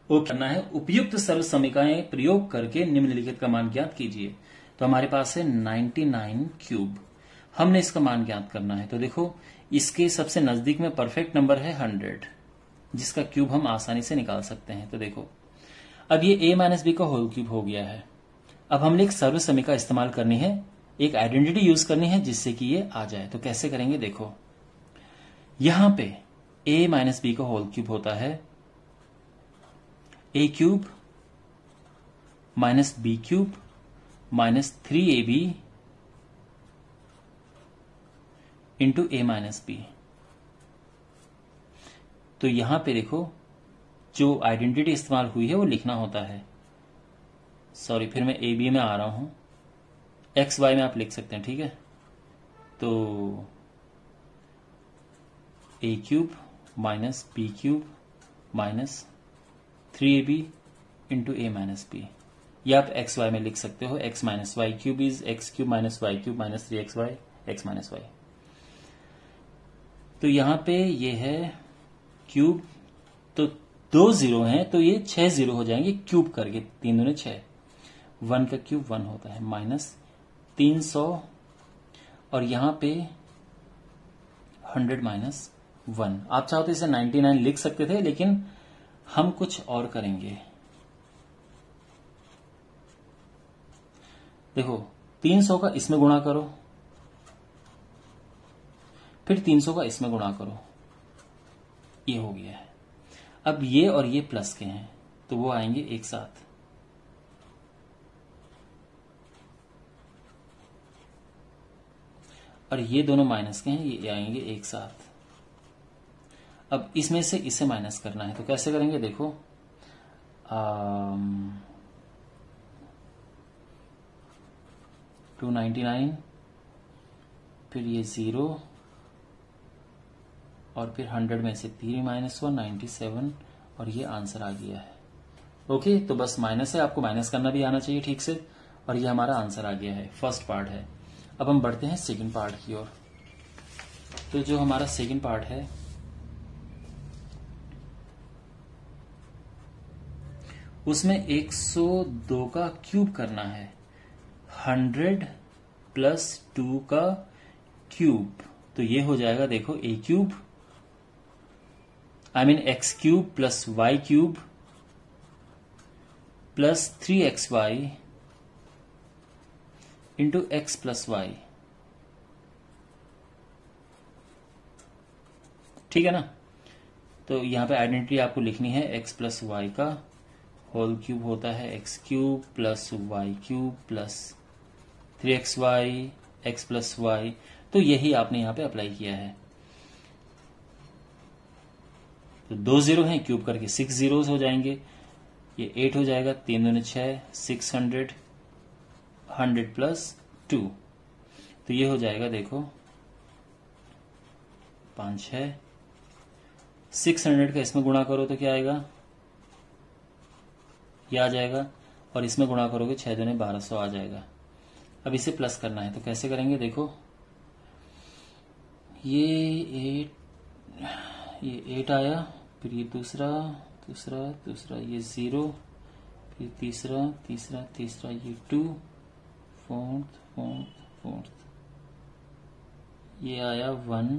वो करना है, उपयुक्त सर्व समीकरण प्रयोग करके निम्नलिखित का मान ज्ञात कीजिए। तो हमारे पास है 99 क्यूब। हमने इसका मान ज्ञात करना है। तो देखो, इसके सबसे नज़दीक में परफेक्ट नंबर है 100 जिसका क्यूब हम आसानी से निकाल सकते हैं। तो देखो, अब ये a माइनस बी का होल क्यूब हो गया है। अब हमने एक सर्व समीका इस्तेमाल करनी है, एक आइडेंटिटी यूज़ करनी है, जिससे कि ये आ जाए। तो कैसे करेंगे? देखो, यहाँ पे a माइनस बी का होल क्यूब होता है। A cube minus b cube minus three a b into a minus b तो यहाँ पे देखो, जो आइडेंटिटी इस्तेमाल हुई है, वो लिखना होता है। सॉरी फिर मैं ए बी में आ रहा हूँ। एक्स वाई में आप लिख सकते हैं, ठीक है? तो a cube minus b cube minus three a b into a minus b या आप एक्स वाई में लिख सकते हो। X minus y cube is x cube minus y cube minus three x y x minus y तो यहाँ पे ये है क्यूब तो दो ज़ीरो हैं तो ये छह ज़ीरो हो जाएँगे क्यूब करके, तीन दूने छह। वन का क्यूब वन होता है माइनस तीन सौ, और यहाँ पे हंड्रेड माइनस वन आप चाहो तो इसे नाइन्टी नाइन लिख सकते थे, लेकिन हम कुछ और करेंगे। देखो, तीन सौ का इसमें गुणा करो। फिर तीन सौ का इसमें गुणा करो। ये हो गया है। अब ये और ये प्लस के हैं तो वो आएँगे एक साथ। और ये दोनों माइनस के हैं, ये आएँगे एक साथ। अब इसमें से इसे माइनस करना है तो कैसे करेंगे? देखो टू नाइन्टी नाइन फिर ये ज़ीरो और फिर हंड्रेड में से three minus one ninety seven और ये आंसर आ गया है। ओके तो बस माइनस है, आपको माइनस करना भी आना चाहिए ठीक से, और ये हमारा आंसर आ गया है फ़र्स्ट पार्ट है। अब हम बढ़ते हैं सेकंड पार्ट की ओर। तो जो हमारा सेकंड पार्ट है, उसमें 102 का क्यूब करना है। 100 प्लस टू का क्यूब। तो ये हो जाएगा, देखो, a cube. I mean x cube plus y cube plus three x y into x plus y. ठीक है ना? तो यहाँ पे आइडेंटिटी आपको लिखनी है एक्स प्लस वाई का। होल क्यूब होता है x cube plus y cube plus three x y x plus y तो यही आपने यहाँ पे अप्लाई किया है। तो दो ज़ीरो हैं क्यूब करके सिक्स ज़ीरो हो जाएँगे। ये एट हो जाएगा, तीन दोनों छह six hundred hundred plus two तो ये हो जाएगा, देखो, पाँच छ सिक्स हंड्रेड का इसमें गुणा करो तो क्या आएगा? ये आ जाएगा, और इसमें गुणा करोगे छह दुने बारह सौ आ जाएगा। अब इसे प्लस करना है तो कैसे करेंगे? देखो, ये एट ये एट आया, फिर ये दूसरा दूसरा दूसरा, ये ज़ीरो फिर तीसरा तीसरा तीसरा, ये टू फोर्थ फोर्थ फोर्थ ये आया वन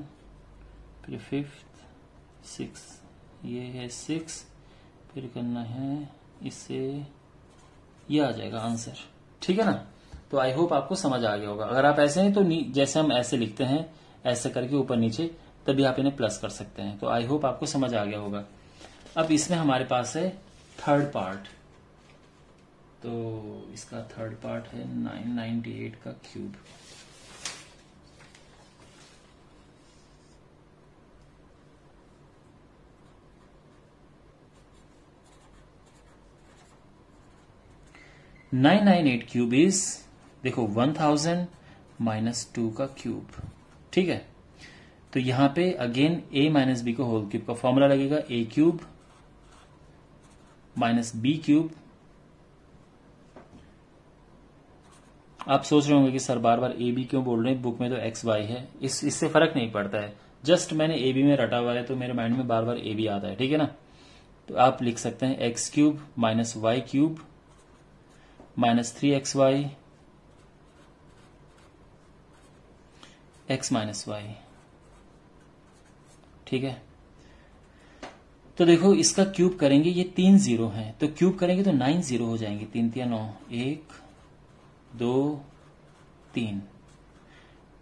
फिर फिफ्थ सिक्स ये है सिक्स फिर करना है इससे ये आ जाएगा आंसर ठीक है ना? तो आई होप आपको समझ आ गया होगा। अगर आप ऐसे हैं तो जैसे हम ऐसे लिखते हैं, ऐसे करके ऊपर नीचे, तभी आप इन्हें प्लस कर सकते हैं। तो आई होप आपको समझ आ गया होगा। अब इसमें हमारे पास है थर्ड पार्ट तो इसका थर्ड पार्ट है 998 का cube nine nine eight cube is देखो वन थाउज़ेंड माइनस टू का क्यूब ठीक है? तो यहाँ पे अगेन ए माइनस बी का होल क्यूब का फॉर्मूला लगेगा. A cube minus b cube आप सोच रहे होंगे कि sir bar bar A B क्यों बोल रहे हैं? बुक में तो एक्स वाई है। इस, इससे फ़र्क नहीं पड़ता है। जस्ट मैंने ए बी में रटा हुआ है तो मेरे माइंड में बार बार ए बी आता है। ठीक है ना? तो आप लिख सकते हैं x cube minus y cube minus three x y x minus y. ठीक है? तो देखो, इसका क्यूब करेंगे, ये तीन ज़ीरो है। तो क्यूब करेंगे तो नाइन ज़ीरो हो जाएँगे, तीन तिया नौ। एक, दो, तीन।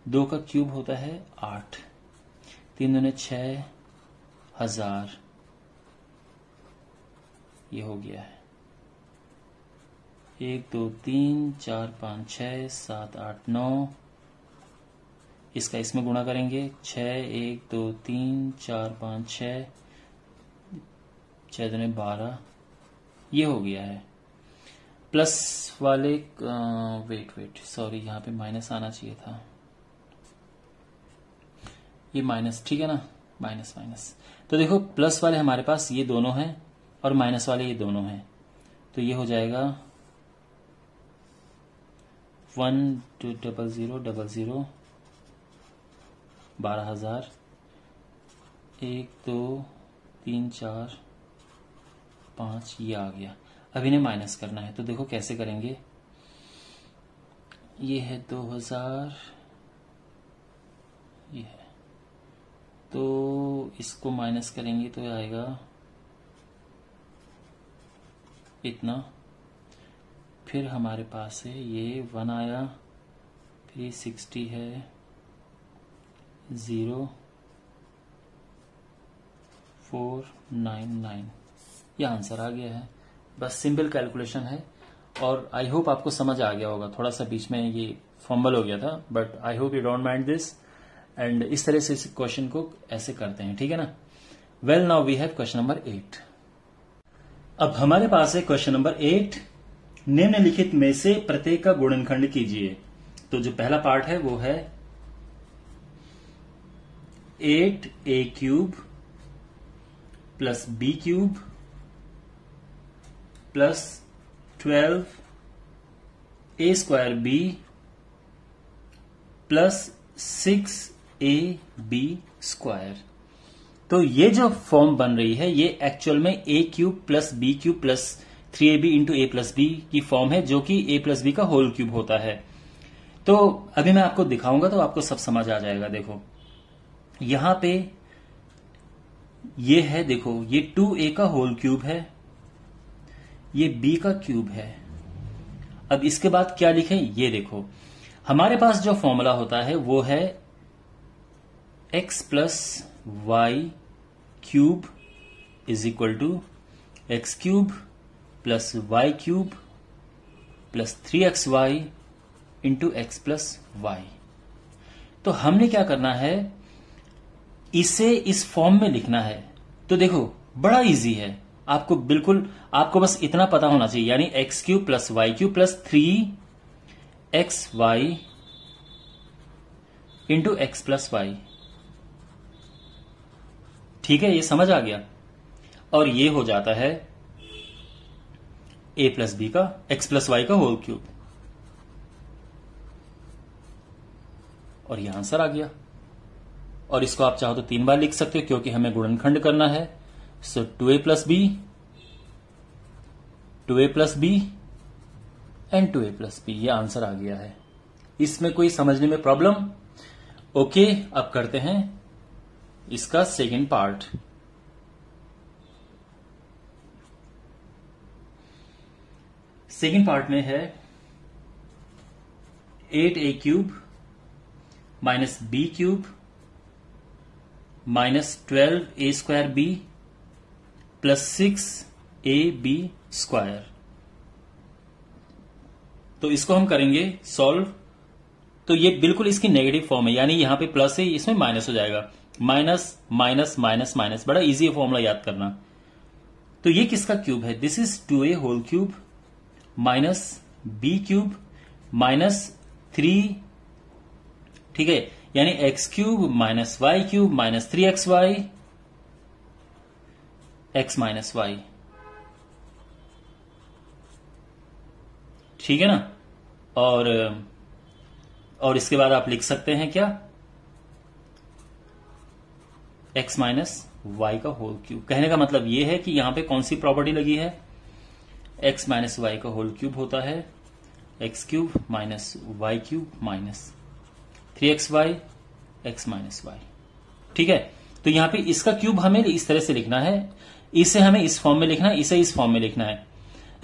दो का क्यूब होता है आठ। तीन दुने छ हज़ार। ये हो गया है। एक, दो, तीन, चार, पाँच छ सात, आठ, नौ इसका इसमें गुणा करेंगे छ एक, दो, तीन, चार, पाँच छ छह दुने बारह। ये हो गया है। प्लस वाले वेट वेट सॉरी यहाँ पे माइनस आना चाहिए था। ये माइनस ठीक है ना? माइनस माइनस तो देखो प्लस वाले हमारे पास ये दोनों हैं और माइनस वाले ये दोनों हैं। तो ये हो जाएगा one two double zero double zero बारह हज़ार। एक, दो, तीन, चार, पाँच, ये आ गया। अब इन्हें माइनस करना है तो देखो कैसे करेंगे। ये है दो हज़ार, ये है। तो इसको माइनस करेंगे तो आएगा इतना। फिर हमारे पास है, ये वन आया, फिर सिक्सटी है। Zero, four, nine nine. यह आंसर आ गया है। बस सिंपल कैलकुलेशन है। और आई होप आपको समझ आ गया होगा। थोड़ा सा बीच में ये फॉर्मल हो गया था, but I hope you don't mind this. And इस तरह से इस क्वेश्चन को ऐसे करते हैं, ठीक है ना? Well, now we have question number eight. अब हमारे पास है क्वेश्चन नंबर एट। निम्नलिखित में से प्रत्येक का गुणनखंड कीजिए। तो जो पहला पार्ट है, वो है eight a cube plus b cube plus twelve a square b plus six a b square तो ये जो फॉर्म बन रही है, ये एक्चुअल में a cube plus b cube plus three a b into a plus b की form है, जो कि ए प्लस बी का होल क्यूब होता है। तो अभी मैं आपको दिखाऊँगा तो आपको सब समझ आ जाएगा, देखो। यहाँ पे ये है, देखो, ये टू ए का होल क्यूब है, ये बी का क्यूब है। अब इसके बाद क्या लिखें? ये देखो, हमारे पास जो फॉर्मूला होता है वो है x plus y cube is equal to x cube plus y cube plus three x y into x plus y तो हमने क्या करना है? इसे इस फॉर्म में लिखना है। तो देखो, बड़ा इजी है। आपको बिल्कुल, आपको बस इतना पता होना चाहिए। यानी x cube plus y cube plus three x y into x plus y ठीक है, ये समझ आ गया? और ये हो जाता है ए प्लस बी का एक्स प्लस वाई का होल क्यूब और यह आंसर आ गया। और इसको आप चाहो तो तीन बार लिख सकते हो, क्योंकि हमें गुणनखंड करना है। So two a plus b two a plus b and two a plus b यह आंसर आ गया है। इसमें कोई समझने में प्रॉब्लम ओके अब करते हैं इसका सेकेंड पार्ट सेकेंड पार्ट में है eight a cube minus b cube minus twelve a square b plus six a b square तो इसको हम करेंगे सॉल्व तो ये बिल्कुल इसकी नेगेटिव फॉर्म है, यानी यहाँ पे प्लस है, इसमें माइनस हो जाएगा। माइनस माइनस माइनस माइनस बड़ा इजी है फॉर्मूला याद करना। तो ये किसका क्यूब है? This is two a whole cube minus b cube minus three ठीक है? यानी x cube minus y cube minus three x y x minus y ठीक है ना? और और इसके बाद आप लिख सकते हैं क्या? एक्स माइनस वाई का होल क्यूब कहने का मतलब यह है कि यहाँ पे कौन सी प्रॉपर्टी लगी है? एक्स माइनस वाई का होल क्यूब होता है। X cube minus y cube minus three x y x minus y ठीक है? तो यहाँ पे इसका क्यूब हमें इस तरह से लिखना है। इसे हमें इस फॉर्म में लिखना है, इसे इस फॉर्म में लिखना है।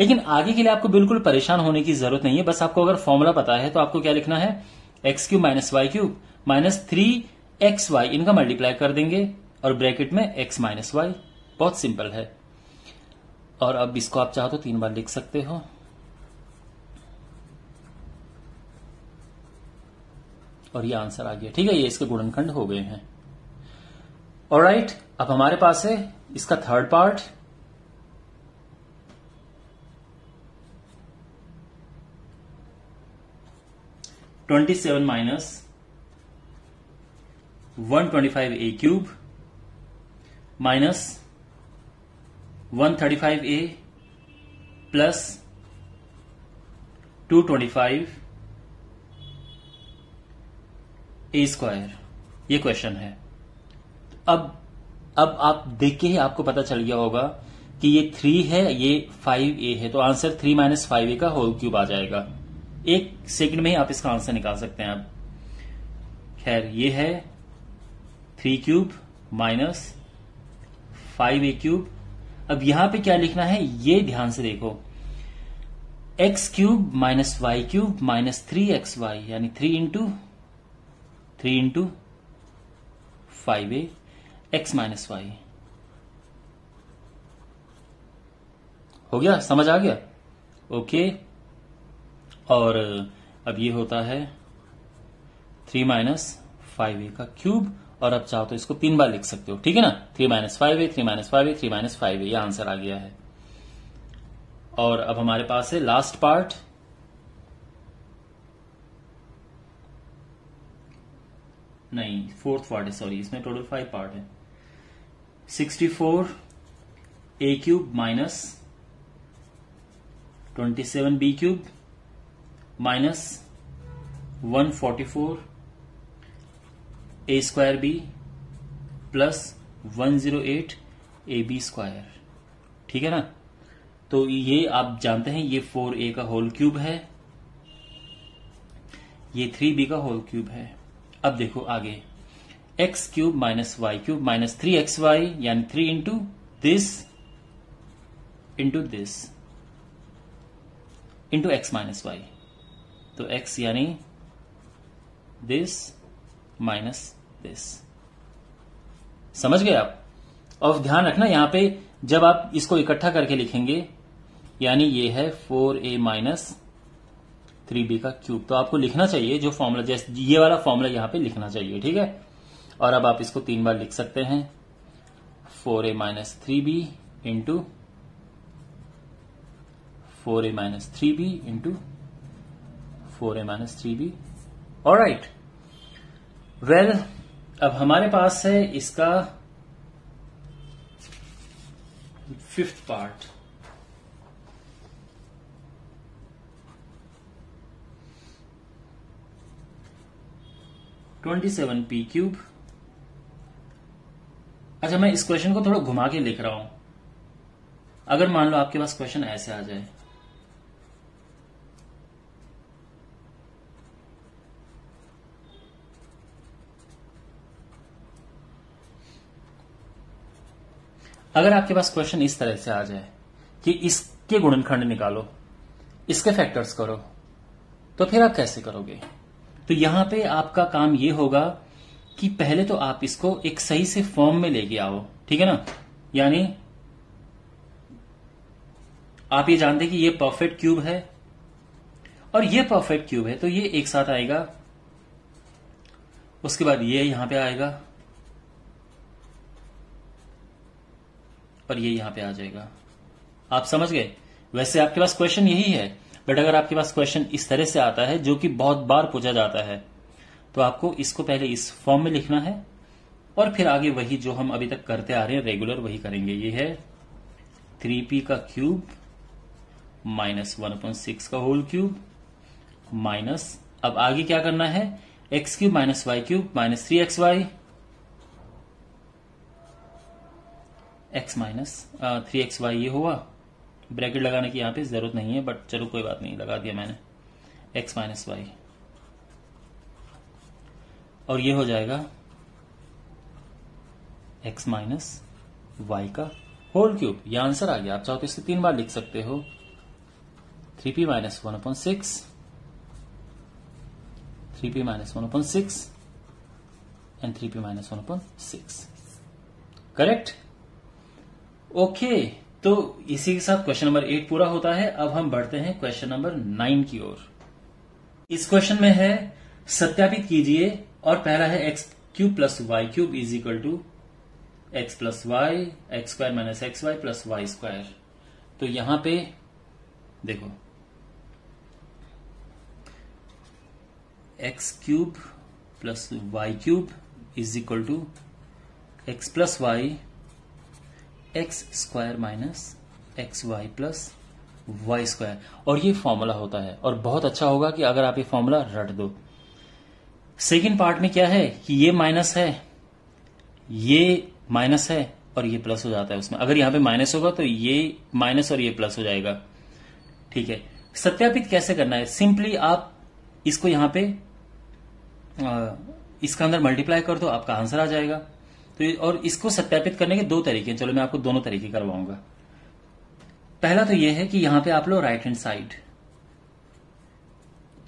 लेकिन आगे के लिए आपको बिल्कुल परेशान होने की ज़रूरत नहीं है। बस आपको अगर फॉर्मूला पता है तो आपको क्या लिखना है? X cube minus y cube minus three x y इनका मल्टीप्लाई कर देंगे और ब्रैकेट में एक्स माइनस वाई बहुत सिंपल है। और अब इसको आप चाहो तो तीन बार लिख सकते हो। और ये आंसर आ गया। ठीक है, ये इसके गुणनखंड हो गए हैं। और राइट अब हमारे पास है इसका third part twenty seven minus one twenty five a cube minus one thirty five a plus two twenty five a square ये क्वेश्चन है। अब अब आप देख के ही आपको पता चल गया होगा कि ये थ्री है, ये फाइव ए है तो answer three minus five a का होल क्यूब आ जाएगा। एक सेकंड में ही आप इसका आंसर निकाल सकते हैं आप। खैर, ये है three cube minus five a cube अब यहाँ पे क्या लिखना है, ये ध्यान से देखो। X cube minus y cube minus three x y यानी three into three into five a, x minus y. हो गया? समझ आ गया? ओके। और, अब ये होता है थ्री माइनस फाइव ए का क्यूब, और अब चाहो तो इसको तीन बार लिख सकते हो। ठीक है ना? Three minus five a, three minus five a, three minus five a यह आंसर आ गया है। और अब हमारे पास है लास्ट पार्ट नहीं फोर्थ पार्ट है सॉरी इसमें टोटल फाइव पार्ट है. Sixty four a cube minus twenty seven b cube minus one forty four a square b plus one zero eight a b square ठीक है ना? तो ये आप जानते हैं, ये फोर ए का होल क्यूब है। ये थ्री बी का होल क्यूब है। अब देखो आगे। X cube minus y cube minus three x y यानी three into this into this into x minus y तो एक्स यानी दिस माइनस दिस समझ गए आप? और ध्यान रखना यहाँ पे जब आप इसको इकट्ठा करके लिखेंगे, यानी ये है four a minus three b का क्यूब तो आपको लिखना चाहिए जो फॉर्मूला जैसे ये वाला फॉर्मूला यहाँ पे लिखना चाहिए, ठीक है? और अब आप इसको तीन बार लिख सकते हैं। Four a minus three b into four a minus three b into four a minus three b और राइट वेल अब हमारे पास है इसका fifth part twenty seven p cube अच्छा मैं इस क्वेश्चन को थोड़ा घुमा के लिख रहा हूँ। अगर मान लो आपके पास क्वेश्चन ऐसे आ जाए। अगर आपके पास क्वेश्चन इस तरह से आ जाए कि इसके गुणनखंड निकालो, इसके फैक्टर्स करो तो फिर आप कैसे करोगे? तो यहाँ पे आपका काम ये होगा कि पहले तो आप इसको एक सही से फॉर्म में लेके आओ, ठीक है ना? यानी आप ये जानते कि ये परफेक्ट क्यूब है और ये परफेक्ट क्यूब है तो ये एक साथ आएगा, उसके बाद ये यहाँ पे आएगा और ये यहाँ पे आ जाएगा। आप समझ गए? वैसे आपके पास क्वेश्चन यही है बट अगर आपके पास क्वेश्चन इस तरह से आता है, जो कि बहुत बार पूछा जाता है तो आपको इसको पहले इस फॉर्म में लिखना है, और फिर आगे वही जो हम अभी तक करते आ रहे हैं रेगुलर वही करेंगे। ये है थ्री पी का cube minus one point six का होल क्यूब माइनस अब आगे क्या करना है? X cube minus y cube minus three x y x minus three x y ये हुआ। ब्रैकेट लगाने की यहाँ पे ज़रूरत नहीं है बट चलो कोई बात नहीं, लगा दिया मैंने। एक्स माइनस वाई और ये हो जाएगा एक्स माइनस वाई का होल क्यूब ये आंसर आ गया। आप चाहो तो इसे तीन बार लिख सकते हो। Three p minus one point six three p minus one point six and three p minus one point six correct okay तो इसी के साथ क्वेश्चन नंबर एट पूरा होता है। अब हम बढ़ते हैं क्वेश्चन नंबर नाइन की ओर। इस क्वेश्चन में है, सत्यापित कीजिए, और पहला है x cube plus y cube is equal to x plus y x square minus x y plus y square तो यहाँ पे, देखो x cube plus y cube is equal to x plus y x square minus x y plus y square और ये formula होता है। और बहुत अच्छा होगा कि अगर आप ये फॉर्मूला रट दो। सेकेंड पार्ट में क्या है? कि ये माइनस है ये माइनस है और ये प्लस हो जाता है उसमें। अगर यहाँ पे माइनस होगा तो ये माइनस और ये प्लस हो जाएगा। ठीक है? सत्यापित कैसे करना है? सिंपली आप इसको यहाँ पे आ, इसका अंदर मल्टीप्लाई कर दो आपका आंसर आ जाएगा। तो और इसको सत्यापित करने के दो तरीके चलो मैं आपको दोनों तरीके करवाऊँगा। पहला तो यह है कि यहाँ पे आप लो राइट हैंड साइड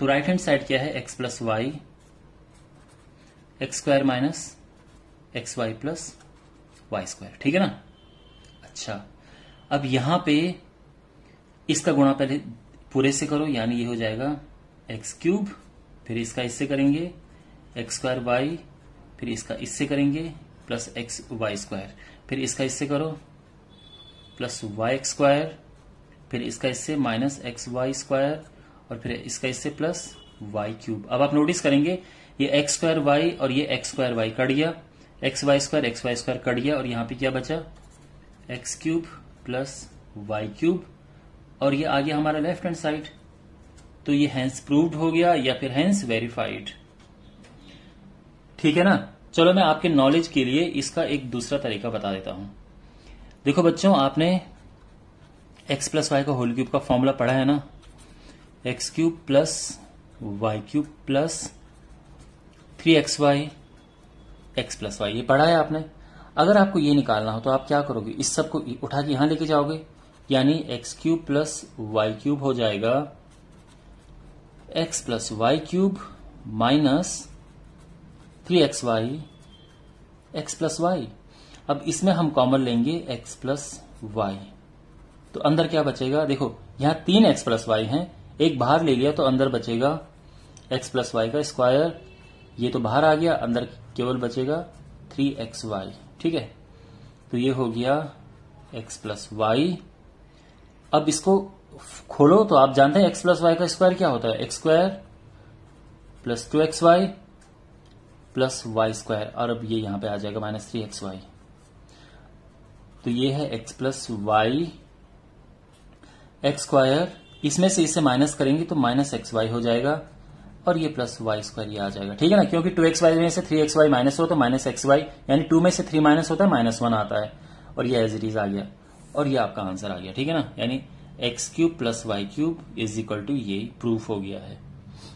तो राइट हैंड साइड क्या है? X plus y x square minus x y plus y square ठीक है ना? अच्छा। अब यहाँ पे इसका गुणा पहले पूरे से करो, यानी ये हो जाएगा एक्स क्यूब फिर इसका इससे करेंगे एक्स स्क्वायर वाई फिर इसका इससे करेंगे प्लस एक्स वाई स्क्वायर। फिर इसका इससे करो, प्लस वाई एक्स स्क्वायर, फिर इसका इससे माइनस एक्स वाई स्क्वायर, और फिर इसका इससे प्लस वाई क्यूब। अब आप नोटिस करेंगे, ये एक्स स्क्वायर वाई और ये एक्स स्क्वायर वाई कट गया। X y square, x y square cut गया, और यहाँ पे क्या बचा? X cube plus y cube. और ये आ गया हमारा लेफ़्ट हैंड साइड। तो ये हैंस प्रूव्ड हो गया या फिर हैंस वेरीफाइड ठीक है ना? चलो मैं आपके नॉलेज के लिए इसका एक दूसरा तरीका बता देता हूँ। देखो बच्चों, आपने एक्स प्लस वाई का होल क्यूब का फॉर्मूला पढ़ा है ना? X cube plus y cube plus three x y x plus y ये पढ़ा है आपने? अगर आपको ये निकालना हो तो आप क्या करोगे? इस सबको उठा के यहाँ लेके जाओगे। यानी x cube plus y cube हो जाएगा x plus y cube minus three x y x plus y अब इसमें हम कॉमन लेंगे एक्स प्लस वाई तो अंदर क्या बचेगा? देखो, यहाँ तीन एक्स प्लस वाई है। एक बाहर ले लिया तो अंदर बचेगा एक्स प्लस वाई का स्क्वायर ये तो बाहर आ गया, अंदर केवल बचेगा थ्री एक्स वाई ठीक है? तो ये हो गया एक्स प्लस वाई अब इसको खोलो तो आप जानते हैं एक्स प्लस वाई का स्क्वायर क्या होता है? X square plus two x y plus y square, और अब ये यहाँ पे आ जाएगा माइनस थ्री एक्स वाई। तो ये है x plus y x square. इसमें से इसे माइनस करेंगे तो माइनस एक्स वाई हो जाएगा, और ये प्लस वाई स्क्वायर ये आ जाएगा। ठीक है ना? क्योंकि टू एक्स वाई में से थ्री एक्स वाई माइनस हो तो माइनस एक्स वाई, यानी टू में से थ्री माइनस होता है, माइनस वन आता है। और ये एज इट इज़ आ गया। और ये आपका आंसर आ गया। ठीक है ना? यानी x cube plus y cube is equal to ये प्रूफ हो गया है।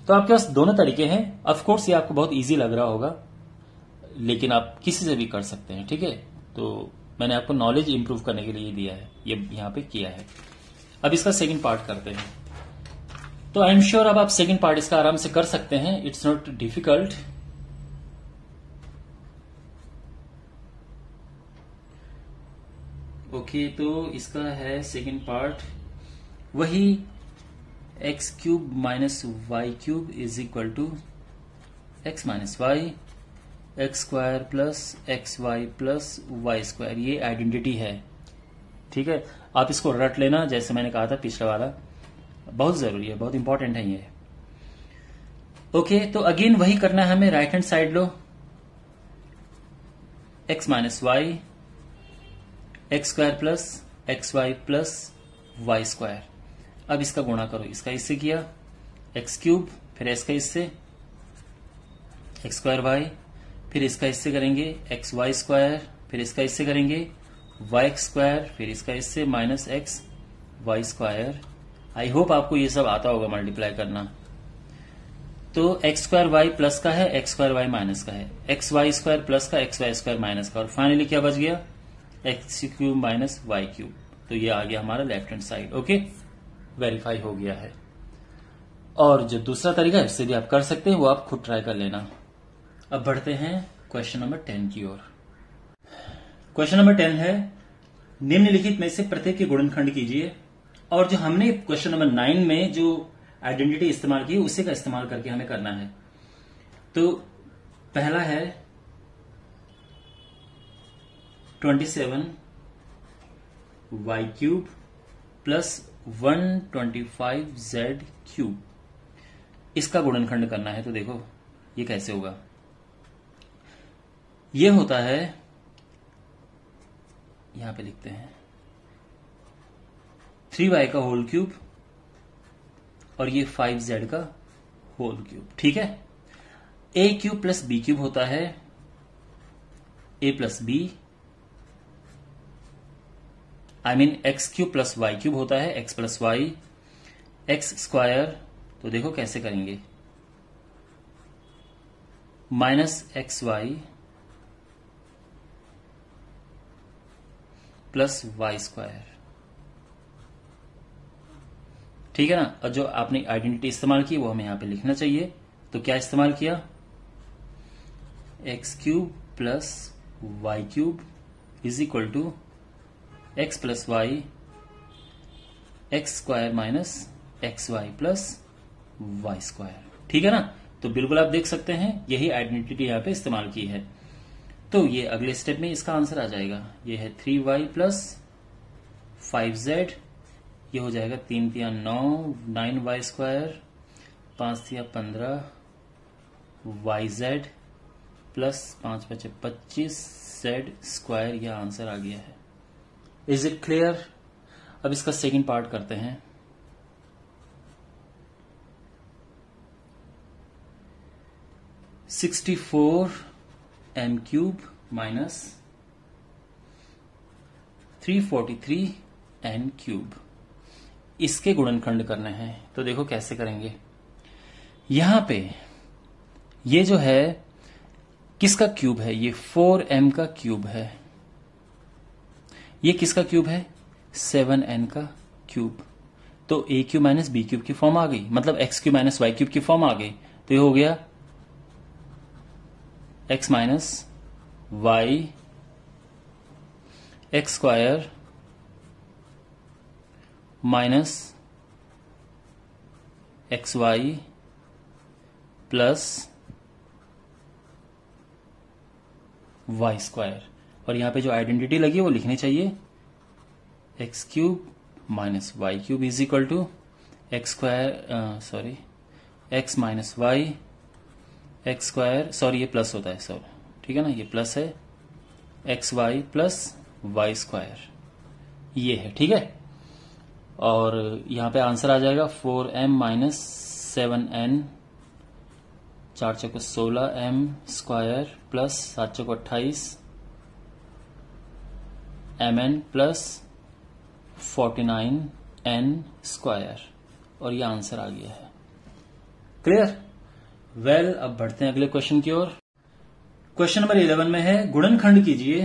तो आपके पास दोनों तरीके हैं। ऑफकोर्स ये आपको बहुत ईजी लग रहा होगा, लेकिन आप किसी से भी कर सकते हैं, ठीक है? तो मैंने आपको नॉलेज इंप्रूव करने के लिए दिया है, ये यहाँ पे किया है। अब इसका सेकंड पार्ट करते हैं। तो आई एम श्योर अब आप सेकंड पार्ट इसका आराम से कर सकते हैं। इट्स नॉट डिफ़िकल्ट ओके तो इसका है सेकंड पार्ट वही x cube minus y cube is equal to x minus y x square plus x y plus y square ये आइडेंटिटी है। ठीक है? आप इसको रट लेना, जैसे मैंने कहा था पिछला वाला। बहुत ज़रूरी है, बहुत इंपॉर्टेंट है ये। ओके तो अगेन वही करना है हमें राइट हैंड साइड लो। X minus y x square plus x y plus y square अब इसका गुणा करो। इसका इससे किया? एक्स क्यूब फिर इसका इससे एक्स स्क्वायर वाई फिर इसका इससे करेंगे एक्स वाई स्क्वायर फिर इसका इससे करेंगे वाई स्क्वायर फिर इसका इससे minus x y square I hope आपको ये सब आता होगा मल्टीप्लाई करना। तो एक्स स्क्वायर वाई प्लस का है एक्स स्क्वायर वाई माइनस का है। एक्स वाई स्क्वायर प्लस का एक्स वाई स्क्वायर माइनस का। और फाइनली क्या बच गया? X cube minus y cube तो ये आ गया हमारा left hand side okay verify हो गया है। और जो दूसरा तरीका है, इससे भी आप कर सकते हैं, वो आप खुद ट्राई कर लेना। अब बढ़ते हैं क्वेश्चन नंबर टेन की ओर। क्वेश्चन नंबर टेन है, निम्नलिखित में से प्रत्येक के गुणनखंड कीजिए। और जो हमने क्वेश्चन नंबर नाइन में जो आइडेंटिटी इस्तेमाल की, उसी का इस्तेमाल करके हमें करना है। तो पहला है twenty seven y cube plus one twenty five z cube इसका गुणनखंड करना है तो देखो, ये कैसे होगा? ये होता है, यहाँ पे लिखते हैं थ्री वाई का होल क्यूब और ये फाइव जेड का होल क्यूब ठीक है? A cube plus b cube होता है a plus b I mean x cube plus y cube होता है x plus y x square तो देखो कैसे करेंगे। Minus x y plus y square ठीक है ना? और जो आपने आइडेंटिटी इस्तेमाल की, वो हमें यहाँ पे लिखना चाहिए। तो क्या इस्तेमाल किया? X cube plus y cube is equal to x plus y x square minus x y plus y square ठीक है ना? तो बिल्कुल आप देख सकते हैं, यही आइडेंटिटी यहाँ पे इस्तेमाल की है। तो ये अगले स्टेप में इसका आंसर आ जाएगा। ये है three y plus five z ये हो जाएगा तीन तिया नौ नाइन वाई स्क्वायर पाँच तिया पंद्रह वाई जेड प्लस पाँच पचे पच्चीस जेड स्क्वायर यह आंसर आ गया है। इज़ इट क्लियर अब इसका सेकंड पार्ट करते हैं। Sixty four m cube minus three forty three n cube इसके गुणनखंड करने हैं। तो देखो कैसे करेंगे। यहाँ पे ये जो है, किसका क्यूब है? ये फोर एम का क्यूब है। ये किसका क्यूब है? सेवन एन का क्यूब। तो a cube minus b cube की फॉर्म आ गई। मतलब x cube minus y cube की फॉर्म आ गई। तो ये हो गया x minus y x square minus x y plus y square. और यहाँ पे जो आइडेंटिटी लगी वो लिखनी चाहिए x cube minus y cube is equal to x square sorry x minus y x square sorry ये प्लस होता है सॉरी ठीक है ना? ये प्लस है x y plus y square ये है, ठीक है? और यहाँ पे आंसर आ जाएगा four m minus seven n चार चौको सोलह एम स्क्वायर प्लस सात चौको अट्ठाईस m n plus forty nine n square और ये आंसर आ गया है। क्लियर वेल well, अब बढ़ते हैं अगले क्वेश्चन की ओर। क्वेश्चन नंबर इलेवन में है गुणनखंड कीजिए।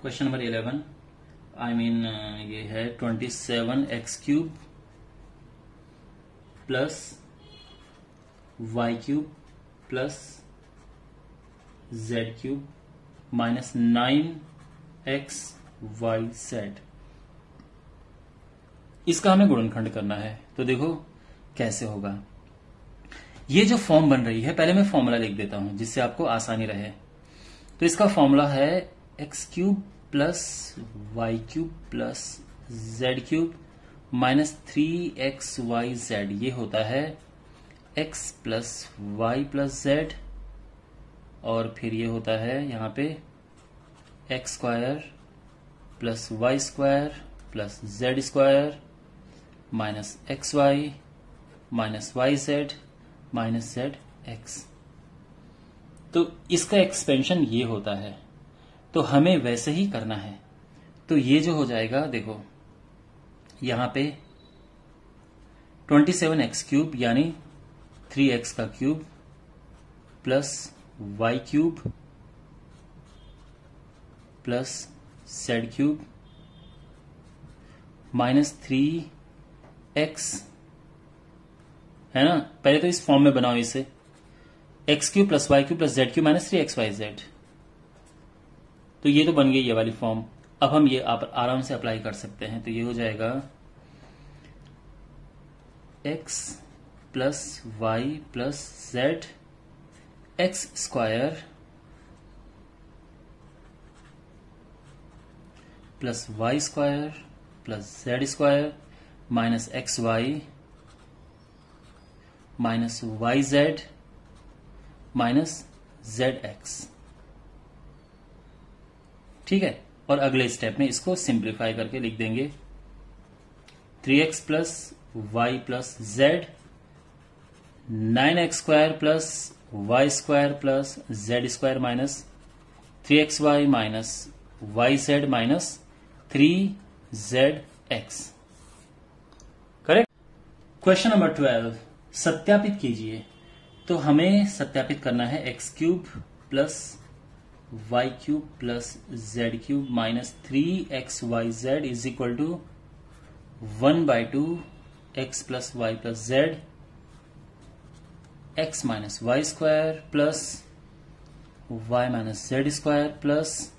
Question number eleven I mean ये है twenty seven x cube plus y cube plus z cube minus nine x y z इसका हमें गुणनखंड करना है। तो देखो कैसे होगा। ये जो फॉर्म बन रही है, पहले मैं फॉर्मूला लिख देता हूँ, जिससे आपको आसानी रहे। तो इसका फॉर्मूला है x cube plus y cube plus z cube minus three x y z ये होता है x plus y plus z और फिर ये होता है यहाँ पे x square plus y square plus z square minus x y minus y z minus z x तो इसका एक्सपेंशन ये होता है। तो हमें वैसे ही करना है। तो ये जो हो जाएगा, देखो, यहाँ पे 27 एक्स क्यूब यानी 3x का cube plus y cube plus z cube minus three x है ना? पहले तो इस फॉर्म में बनाओ इसे। X cube plus y cube plus z cube minus three x y z तो ये तो बन गई ये वाली फॉर्म अब हम ये आप आराम से अप्लाई कर सकते हैं। तो ये हो जाएगा x plus y plus z x square plus y square plus z square minus x y minus y z minus z x ठीक है? और अगले स्टेप में इसको सिंप्लीफाई करके लिख देंगे। Three x plus y plus z nine x square plus y square plus z square minus three x y minus y z minus three z x correct question number twelve सत्यापित कीजिए। तो हमें सत्यापित करना है x cube plus y cube plus z cube minus three x y z is equal to one by two x plus y plus z x minus y square plus y minus z square plus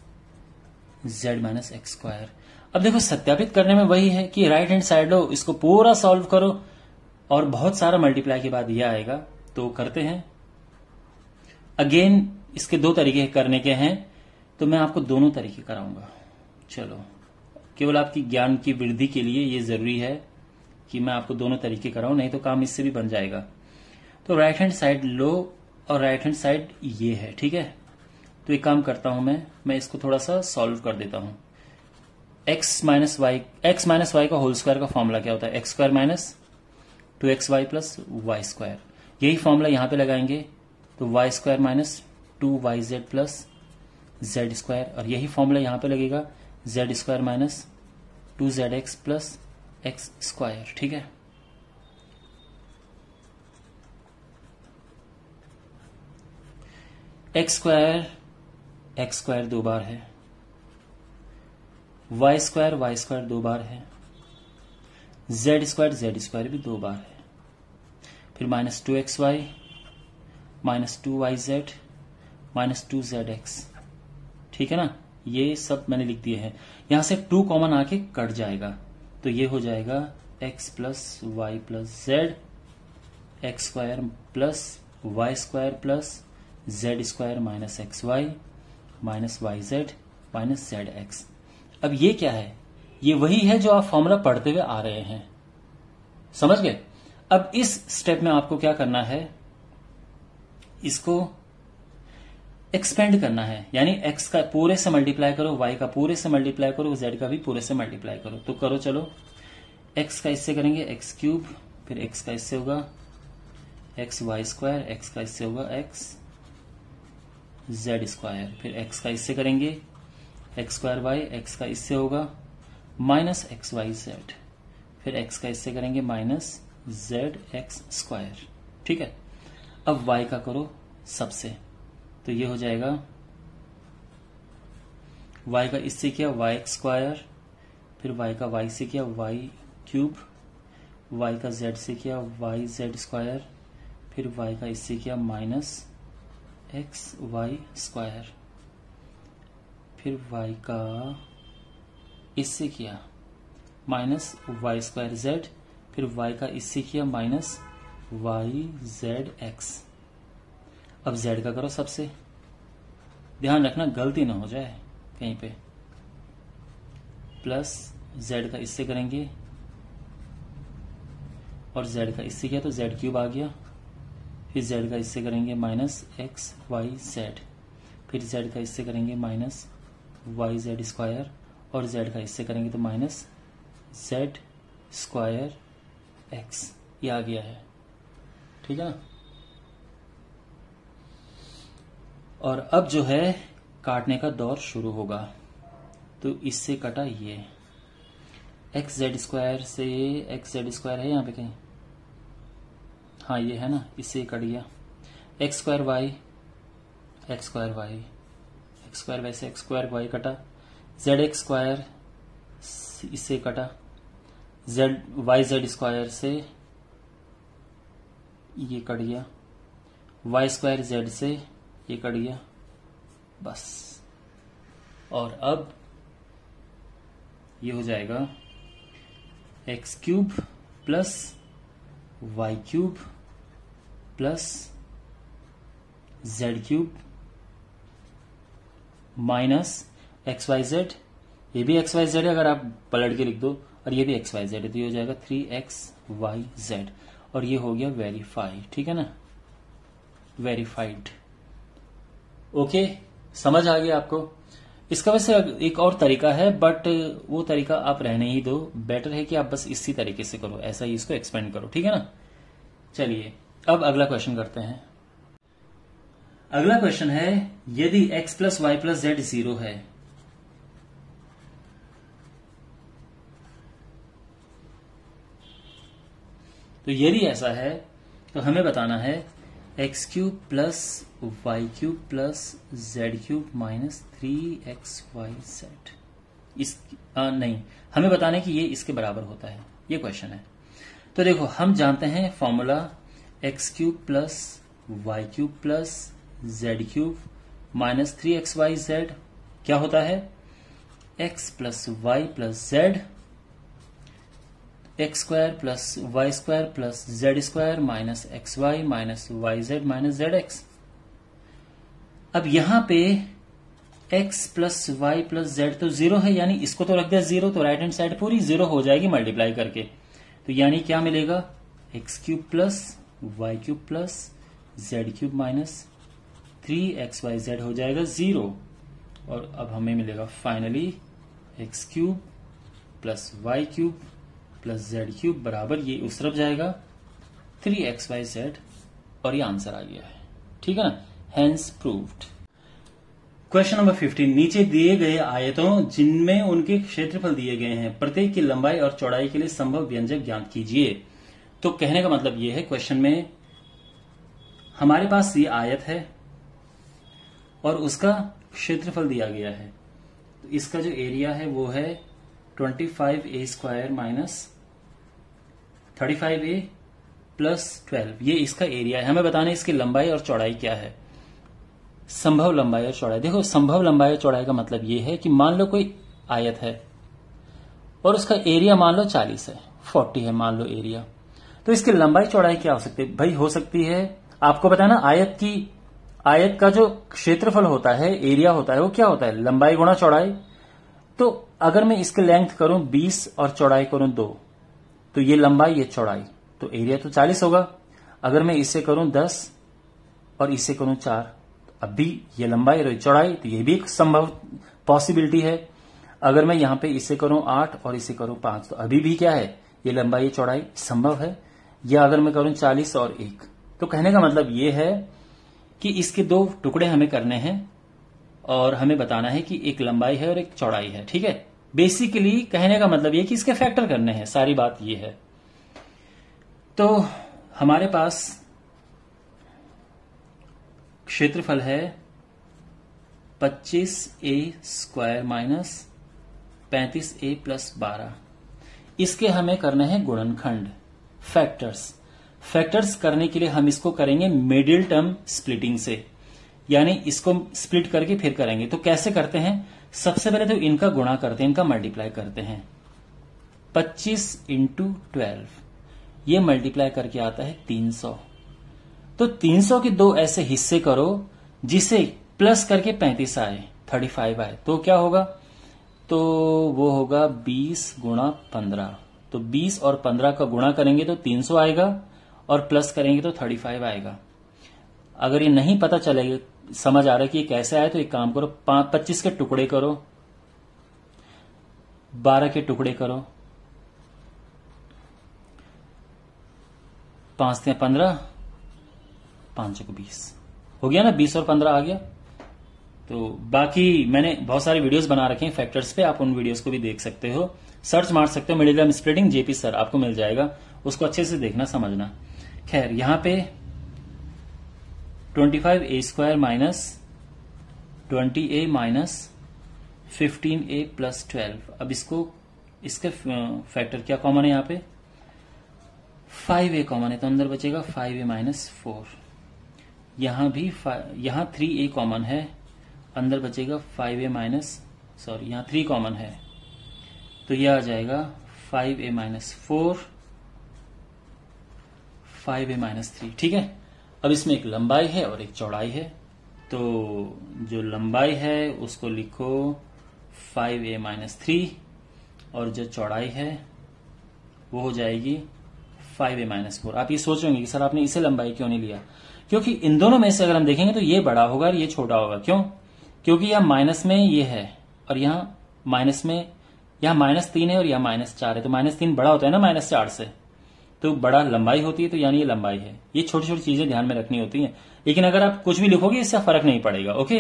z minus x square अब देखो, सत्यापित करने में वही है कि right hand side लो, इसको पूरा सॉल्व करो और बहुत सारा मल्टीप्लाई के बाद यह आएगा। तो करते हैं। अगेन इसके दो तरीके करने के हैं। तो मैं आपको दोनों तरीके कराऊँगा। चलो। केवल आपकी ज्ञान की वृद्धि के लिए ये ज़रूरी है कि मैं आपको दोनों तरीके कराऊं, नहीं तो काम इससे भी बन जाएगा। तो राइट हैंड साइड लो और राइट हैंड साइड ये है, ठीक है? तो एक काम करता हूँ मैं मैं इसको थोड़ा सा सॉल्व कर देता हूँ। X minus y x minus y का होल स्क्वायर का फॉर्मूला क्या होता है? X square minus two x y plus y square यही फॉर्मूला यहाँ पे लगाएँगे तो y square minus two y z plus z square और यही फॉर्मूला यहाँ पे लगेगा z square minus two z x plus x square ठीक है? एक्स स्क्वायर एक्स स्क्वायर दो बार है। वाई स्क्वायर वाई स्क्वायर दो बार है। जेड स्क्वायर जेड स्क्वायर भी दो बार है। फिर minus two x y minus two y z minus two z x ठीक है ना? ये सब मैंने लिख दिए हैं। यहाँ से टू कॉमन आके कट जाएगा। तो ये हो जाएगा x plus y plus z x square plus y square plus z square minus x y minus y z minus z x अब ये क्या है? ये वही है जो आप फॉर्मूला पढ़ते हुए आ रहे हैं। समझ गए? अब इस स्टेप में आपको क्या करना है? इसको एक्सपेंड करना है। यानी एक्स का पूरे से मल्टीप्लाई करो वाई का पूरे से मल्टीप्लाई करो जेड का भी पूरे से मल्टीप्लाई करो। तो करो चलो एक्स का इससे करेंगे एक्स क्यूब फिर एक्स का इससे होगा एक्स वाई स्क्वायर एक्स का इससे होगा एक्स जेड स्क्वायर फिर एक्स का इससे करेंगे एक्स स्क्वायर वाई एक्स का इससे होगा माइनस एक्स वाई जेड फिर एक्स का इससे करेंगे माइनस जेड एक्स स्क्वायर ठीक है? अब वाई का करो सबसे तो ये हो जाएगा, y का इससे किया वाई एक्स स्क्वायर फिर y का y से किया वाई क्यूब y का z से किया वाई जेड स्क्वायर फिर y का इससे किया माइनस एक्स वाई स्क्वायर फिर वाई का इससे किया। माइनस वाई स्क्वायर जेड फिर वाई का इससे किया माइनस वाई जेड एक्स अब जेड का करो सबसे। ध्यान रखना, गलती ना हो जाए कहीं पे। प्लस जेड का इससे करेंगे। और जेड का इससे किया तो जेड क्यूब आ गया। फिर z का इससे करेंगे माइनस एक्स वाई जेड फिर z का इससे करेंगे माइनस वाई जेड स्क्वायर और z का इससे करेंगे तो माइनस जेड स्क्वायर एक्स ये आ गया है। ठीक है ना? और अब जो है, काटने का दौर शुरू होगा। तो इससे कटा ये। एक्स जेड स्क्वायर से एक्स जेड स्क्वायर है यहाँ पे कहीं? हाँ ये है ना इससे कट गया x square y x square y x square वैसे एक्स स्क्वायर वाई कटा। जेड एक्स स्क्वायर इससे कटा। जेड वाई जेड स्क्वायर से ये कट गया वाई स्क्वायर जेड से ये कट गया बस। और अब ये हो जाएगा x cube plus y cube plus z cube minus x y z. ये भी एक्स वाई जेड है, अगर आप पलट के लिख दो, और ये भी एक्स वाई जेड है तो ये हो जाएगा थ्री एक्स वाई जेड। और ये हो गया वेरीफाई ठीक है ना? वेरीफाइड। ओके? समझ आ गया आपको? इसका वैसे एक और तरीका है, बट वो तरीका आप रहने ही दो। बेटर है कि आप बस इसी तरीके से करो, ऐसा ही इसको एक्सपेंड करो, ठीक है ना? चलिए। अब अगला क्वेश्चन करते हैं। अगला क्वेश्चन है यदि x plus y plus z zero है तो यदि ऐसा है तो हमें बताना है x cube plus y cube plus z cube minus three x y z इस आ, नहीं हमें बताना कि ये इसके बराबर होता है। ये क्वेश्चन है। तो देखो हम जानते हैं formula x cube plus y cube plus z cube minus three x y z क्या होता है? X plus y plus z x square plus y square plus z square minus x y minus y z minus z x अब यहाँ पे x plus y plus z तो zero है, यानी इसको तो रख दिया ज़ीरो तो राइट हैंड साइड पूरी ज़ीरो हो जाएगी मल्टीप्लाई करके। तो यानी क्या मिलेगा? X cube plus y cube plus z cube minus three x y z हो जाएगा ज़ीरो और अब हमें मिलेगा finally x cube plus y cube plus z cube बराबर ये उस तरफ़ जाएगा। थ्री एक्स वाई जेड और ये आंसर आ गया है। ठीक है ना? Hence proved question number fifteen नीचे दिए गए आयतों जिनमें उनके क्षेत्रफल दिए गए हैं, प्रत्येक की लंबाई और चौड़ाई के लिए संभव व्यंजक ज्ञात कीजिए। तो कहने का मतलब यह है क्वेश्चन में हमारे पास ये आयत है और उसका क्षेत्रफल दिया गया है। तो इसका जो एरिया है वो है twenty five a square minus thirty five a plus twelve ये इसका एरिया है। हमें बताना है इसकी लंबाई और चौड़ाई क्या है। संभव लंबाई और चौड़ाई। देखो, संभव लंबाई और चौड़ाई का मतलब ये है कि मान लो कोई आयत है और उसका एरिया मान लो चालीस है फोर्टी है मान लो एरिया तो इसकी लंबाई चौड़ाई क्या हो सकती है भाई, हो सकती है। आपको पता है ना आयत की, आयत का जो क्षेत्रफल होता है एरिया होता है, वो क्या होता है? लंबाई गुणा चौड़ाई। तो अगर मैं इसकी लेंथ करूँ 20 और चौड़ाई करूँ दो तो ये लंबाई, ये चौड़ाई। तो एरिया तो 40 होगा। अगर मैं इसे करूँ 10 और इसे करूँ चार तो अब भी ये लंबाई और चौड़ाई तो ये भी एक संभव पॉसिबिलिटी है। अगर मैं यहाँ पे इसे करूँ आठ और इसे करूँ पाँच तो अभी भी क्या है? ये लंबाई, ये चौड़ाई संभव है। या अगर मैं करूँ चालीस और एक तो कहने का मतलब ये है कि इसके दो टुकड़े हमें करने हैं और हमें बताना है कि एक लंबाई है और एक चौड़ाई है, ठीक है? बेसिकली कहने का मतलब ये कि इसके फैक्टर करने हैं, सारी बात ये है। तो हमारे पास क्षेत्रफल है 25 ए स्क्वायर माइनस पैंतीस ए प्लस बारह। इसके हमें करने हैं गुणनखंड। फैक्टर्स फैक्टर्स करने के लिए हम इसको करेंगे मिडिल टर्म स्प्लिटिंग से। यानी इसको स्प्लिट करके फिर करेंगे। तो कैसे करते हैं? सबसे पहले तो इनका गुणा करते हैं, इनका मल्टीप्लाई करते हैं। 25 इंटू ट्वेल्व ये मल्टीप्लाई करके आता है 300 तो 300 के दो ऐसे हिस्से करो, जिसे प्लस करके 35 आए 35 आए। तो क्या होगा? तो वो होगा 20 गुणा पंद्रह। तो 20 और 15 का गुणा करेंगे तो 300 आएगा और प्लस करेंगे तो 35 आएगा। अगर ये नहीं पता चलेगा समझ आ रहा है कि ये कैसे आए तो एक काम करो पच्चीस के टुकड़े करो, बारह के टुकड़े करो, पाँच थे पंद्रह, पाँच को बीस। हो गया ना, बीस और पंद्रह आ गया? तो बाकी मैंने बहुत सारे वीडियोस बना रखे हैं फैक्टर्स पे, आप उन वीडियोस को भी देख सकते हो। सर्च मार सकते हो मिडिल स्प्लिटिंग जेपी सर, आपको मिल जाएगा। उसको अच्छे से देखना, समझना। खैर, यहाँ पे 25 a square minus twenty a minus fifteen a plus twelve. अब इसको, इसके फैक्टर क्या कॉमन है यहाँ पे? फाइव ए कॉमन है तो अंदर बचेगा फाइव ए माइनस फोर। यहाँ भी यहाँ थ्री ए कॉमन है, अंदर बचेगा फाइव ए माइनस, सॉरी, यहाँ थ्री कॉमन है। तो यह आ जाएगा five a minus four five a minus three ठीक है? अब इसमें एक लंबाई है और एक चौड़ाई है। तो जो लंबाई है, उसको लिखो फाइव ए माइनस थ्री और जो चौड़ाई है, वो हो जाएगी फाइव ए माइनस फोर आप ये सोच रहे कि सर आपने इसे लंबाई क्यों नहीं लिया? क्योंकि इन दोनों में से अगर हम देखेंगे तो ये बड़ा होगा और ये छोटा होगा। क्यों? क्योंकि यह माइनस में ये है और यहाँ माइनस में यहाँ माइनस तीन है और यहाँ माइनस चार है। तो माइनस तीन बड़ा होता है ना माइनस चार से। तो बड़ा लंबाई होती है तो यानी ये लंबाई है। ये छोटी छोटी चीज़ें ध्यान में रखनी होती हैं। लेकिन अगर आप कुछ भी लिखोगे, इससे फ़र्क नहीं पड़ेगा, ओके?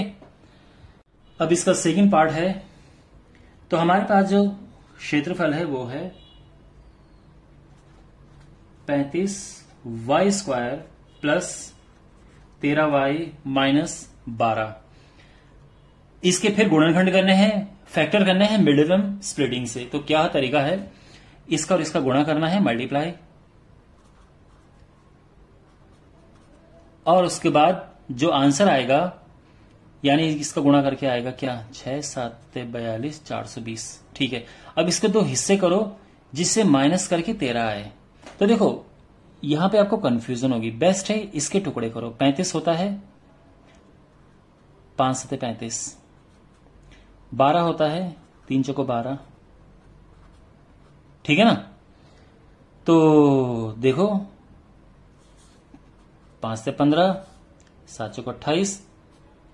अब इसका सेकेंड पार्ट है। तो हमारे पास जो क्षेत्रफल है, वो है पैंतीस वाई स्क्वायर प्लस तेरह वाई माइनस बारह। इसके फिर गुणनखंड करने हैं। फैक्टर करने हैं मिडिलम स्प्लिटिंग से। तो क्या तरीका है? इसका और इसका गुणा करना है मल्टीप्लाई और उसके बाद जो आंसर आएगा, यानी इसका गुणा करके आएगा क्या? छह, सात, बयालीस, चार सौ बीस। ठीक है। अब इसके दो हिस्से करो, जिससे माइनस करके तेरह आए। तो देखो, यहाँ पे आपको कंफ्यूजन होगी। बेस्ट है, इसके टुकड़े करो। पैंतीस होता है, पाँच सत्य पैंतीस बारह होता है, तीन चौको बारह। ठीक है ना? तो देखो, पाँच से पंद्रह, सात चौको अट्ठाईस,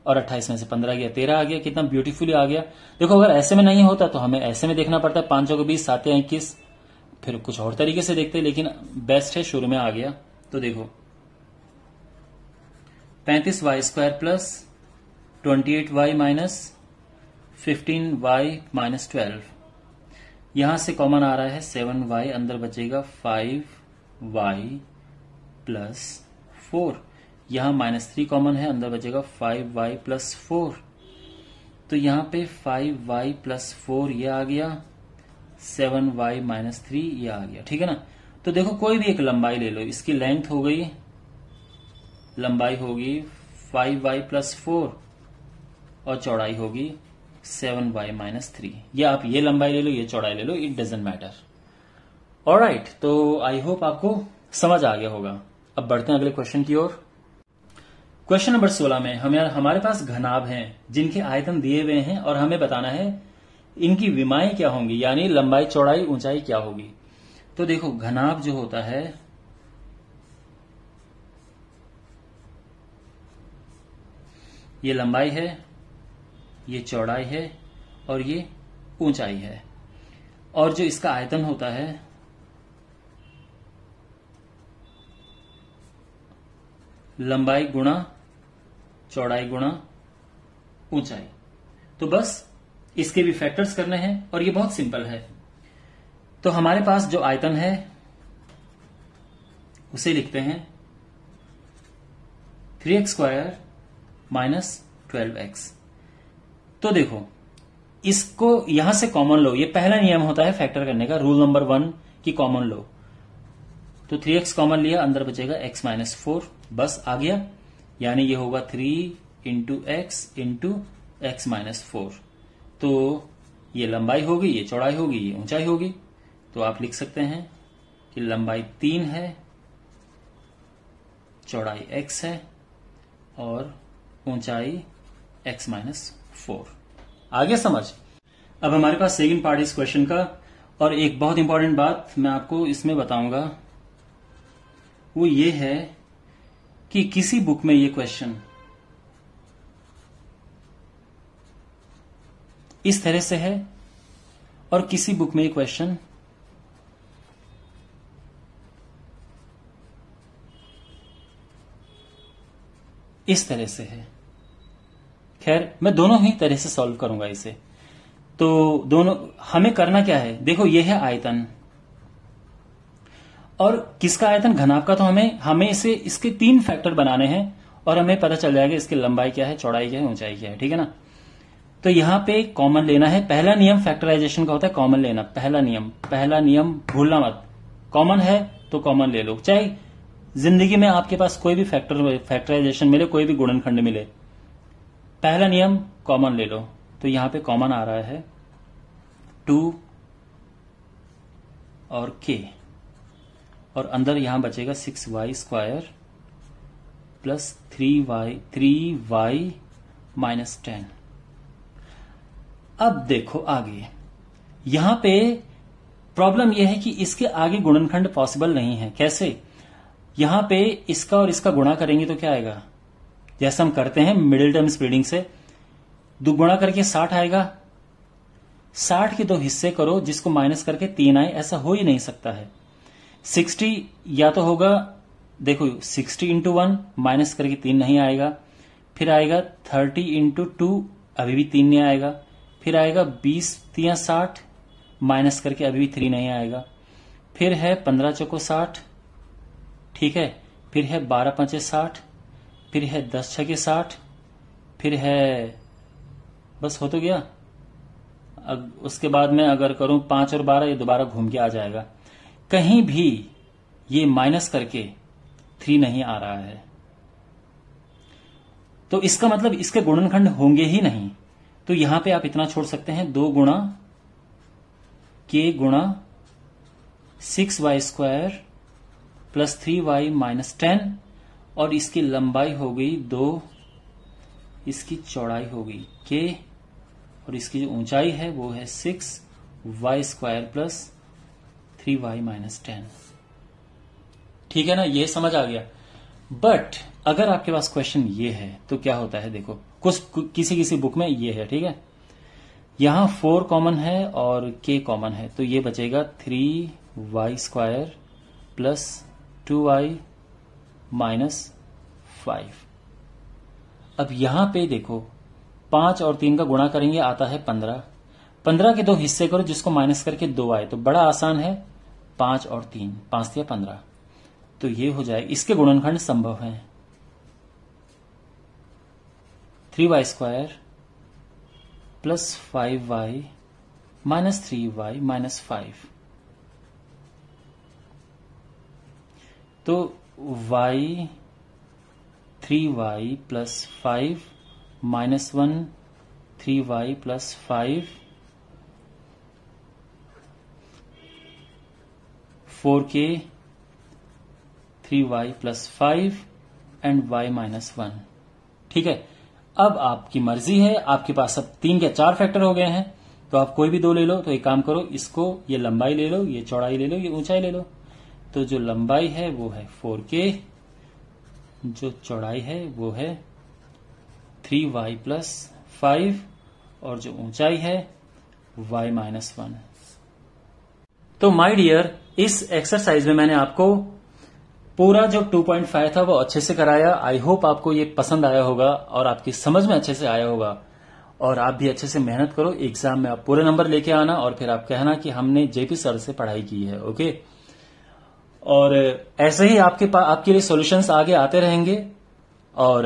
और अट्ठाईस में से पंद्रह गया, तेरह आ गया, कितना ब्यूटीफुली आ गया। देखो, अगर ऐसे में नहीं होता तो हमें ऐसे में देखना पड़ता है, पाँच चौको बीस, सात या इक्कीस। फिर कुछ और तरीके से देखते हैं, लेकिन बेस्ट है, शुरू में आ गया। तो देखो, पैंतीस y square plus twenty eight y minus fifteen y minus twelve यहाँ से कॉमन आ रहा है सेवन वाई अंदर बचेगा फाइव वाई प्लस फोर यहाँ माइनस थ्री कॉमन है, अंदर बचेगा फाइव वाई प्लस फोर तो यहाँ पे फाइव वाई प्लस फोर यह आ गया सेवन वाई माइनस थ्री ये आ गया, ठीक है ना? तो देखो, कोई भी एक लंबाई ले लो, इसकी लेंथ हो गई, लंबाई होगी फाइव वाई प्लस फोर और चौड़ाई होगी सेवन वाई माइनस थ्री ये आप ये लंबाई ले लो, ये चौड़ाई ले लो इट डजेंट मैटर और राइट तो आई होप आपको समझ आ गया होगा। अब बढ़ते हैं अगले क्वेश्चन की ओर। क्वेश्चन नंबर 16 में, हमें हमारे पास घनाभ हैं, जिनके आयतन दिए हुए हैं, और हमें बताना है, इनकी विमाएँ क्या होंगी? यानी लंबाई, चौड़ाई, ऊंचाई क्या होगी? तो देखो, घनाभ जो होता है, ये लंबाई है ये चौड़ाई है और ये ऊंचाई है। और जो इसका आयतन होता है, लंबाई गुणा, चौड़ाई गुणा, ऊंचाई। तो बस इसके भी फैक्टर्स करने हैं और ये बहुत सिंपल है। तो हमारे पास जो आयतन है, उसे लिखते हैं three x square minus twelve x तो देखो, इसको यहाँ से कॉमन लो ये पहला नियम होता है फैक्टर करने का रूल नंबर वन की कॉमन लो तो थ्री एक्स कॉमन लिया, अंदर बचेगा एक्स माइनस फोर बस आ गया। यानी ये होगा three into x into x minus four तो ये लंबाई होगी, ये चौड़ाई होगी, ये ऊंचाई होगी। तो आप लिख सकते हैं कि लंबाई तीन है, चौड़ाई एक्स है, और ऊंचाई एक्स माइनस फोर। आगे समझ। अब हमारे पास सेकंड पार्ट इस क्वेश्चन का, और एक बहुत इंपॉर्टेंट बात मैं आपको इसमें बताऊँगा। वो ये है कि किसी बुक में ये क्वेश्चन इस तरह से है, और किसी बुक में ये क्वेश्चन इस तरह से है। खैर, मैं दोनों ही तरह से सॉल्व करूँगा इसे। तो दोनों, हमें करना क्या है? देखो, ये है आयतन। और किसका आयतन? घनाभ का तो हमें हमें इसे, इसके तीन फैक्टर बनाने हैं और हमें पता चल जाएगा इसकी लंबाई क्या है, चौड़ाई क्या है, ऊंचाई क्या है, ठीक है ना? तो यहाँ पे कॉमन लेना है। पहला नियम फैक्टराइजेशन का होता है कॉमन लेना। पहला नियम पहला नियम, भूलना मत। कॉमन है तो कॉमन ले लो। चाहे ज़िंदगी में आपके पास कोई भी फैक्टर फैक्टराइजेशन मिले, कोई भी गुणनखंड मिले पहला नियम कॉमन ले लो। तो यहाँ पे कॉमन आ रहा है टू और के और अंदर यहाँ बचेगा six y square plus three y three y minus ten. अब देखो आगे। यहाँ पे प्रॉब्लम यह है कि इसके आगे गुणनखंड पॉसिबल नहीं है। कैसे? यहाँ पे इसका और इसका गुणा करेंगे तो क्या आएगा? जैसे हम करते हैं मिडिल टर्म स्प्रीडिंग से दुगुणा करके साठ आएगा। साठ के दो हिस्से करो जिसको माइनस करके तीन आए, ऐसा हो ही नहीं सकता है। सिक्सटी या तो होगा, देखो, सिक्सटी इंटू वन माइनस करके तीन नहीं आएगा। फिर आएगा थर्टी इंटू टू अभी भी तीन नहीं आएगा। फिर आएगा बीस तिया साठ माइनस करके अभी भी थ्री नहीं आएगा। फिर है पंद्रह चौको साठ, ठीक है? फिर है बारह पंचे साठ फिर है दस छके साठ, फिर है, बस हो तो गया। अब उसके बाद में अगर करूँ पाँच और बारह, ये दोबारा घूम के आ जाएगा। कहीं भी ये माइनस करके थ्री नहीं आ रहा है। तो इसका मतलब इसके गुणनखंड होंगे ही नहीं। तो यहाँ पे आप इतना छोड़ सकते हैं, दो गुणा के गुणा six y square plus three y minus ten और इसकी लंबाई हो गई दो, इसकी चौड़ाई हो गई के और इसकी जो ऊंचाई है वो है six y square plus three y minus ten ठीक है ना? ये समझ आ गया। बट अगर आपके पास क्वेश्चन ये है तो क्या होता है? देखो, कुछ किसी किसी बुक में ये है, ठीक है? यहाँ फोर कॉमन है और के कॉमन है तो ये बचेगा three y square plus two y minus five. अब यहाँ पे देखो, पाँच और तीन का गुणा करेंगे, आता है पंद्रह। पंद्रह के दो हिस्से करो, जिसको माइनस करके दो आए तो बड़ा आसान है। पाँच और तीन, पाँच या पंद्रह। तो ये हो जाए, इसके गुणनखंड संभव है। Three y square plus five y minus three y minus five. तो y three y plus five minus one three y plus five four के three y plus five and y minus one ठीक है? अब आपकी मर्ज़ी है, आपके पास अब तीन या चार फैक्टर हो गए हैं तो आप कोई भी दो ले लो तो एक काम करो, इसको ये लंबाई ले लो, ये चौड़ाई ले लो, ये ऊंचाई ले लो। तो जो लंबाई है, वो है फोर के जो चौड़ाई है, वो है थ्री वाई प्लस फाइव और जो ऊंचाई है वाई माइनस वन तो माय डियर इस एक्सरसाइज में मैंने आपको पूरा जो 2.5 था, वो अच्छे से कराया। आई होप आपको ये पसंद आया होगा और आपकी समझ में अच्छे से आया होगा। और आप भी अच्छे से मेहनत करो। एग्ज़ाम में आप पूरे नंबर लेके आना और फिर आप कहना कि हमने जेपी सर से पढ़ाई की है ओके और ऐसे ही आपके पास आपके लिए सॉल्यूशंस आगे आते रहेंगे। और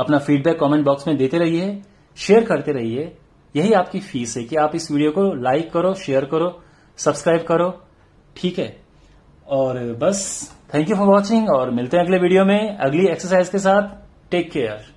अपना फीडबैक कमेंट बॉक्स में देते रहिए शेयर करते रहिए। यही आपकी फ़ीस है कि आप इस वीडियो को लाइक करो शेयर करो सब्सक्राइब करो। ठीक है? और बस थैंक यू फॉर वॉचिंग और मिलते हैं अगले वीडियो में। अगली एक्सरसाइज के साथ टेक केयर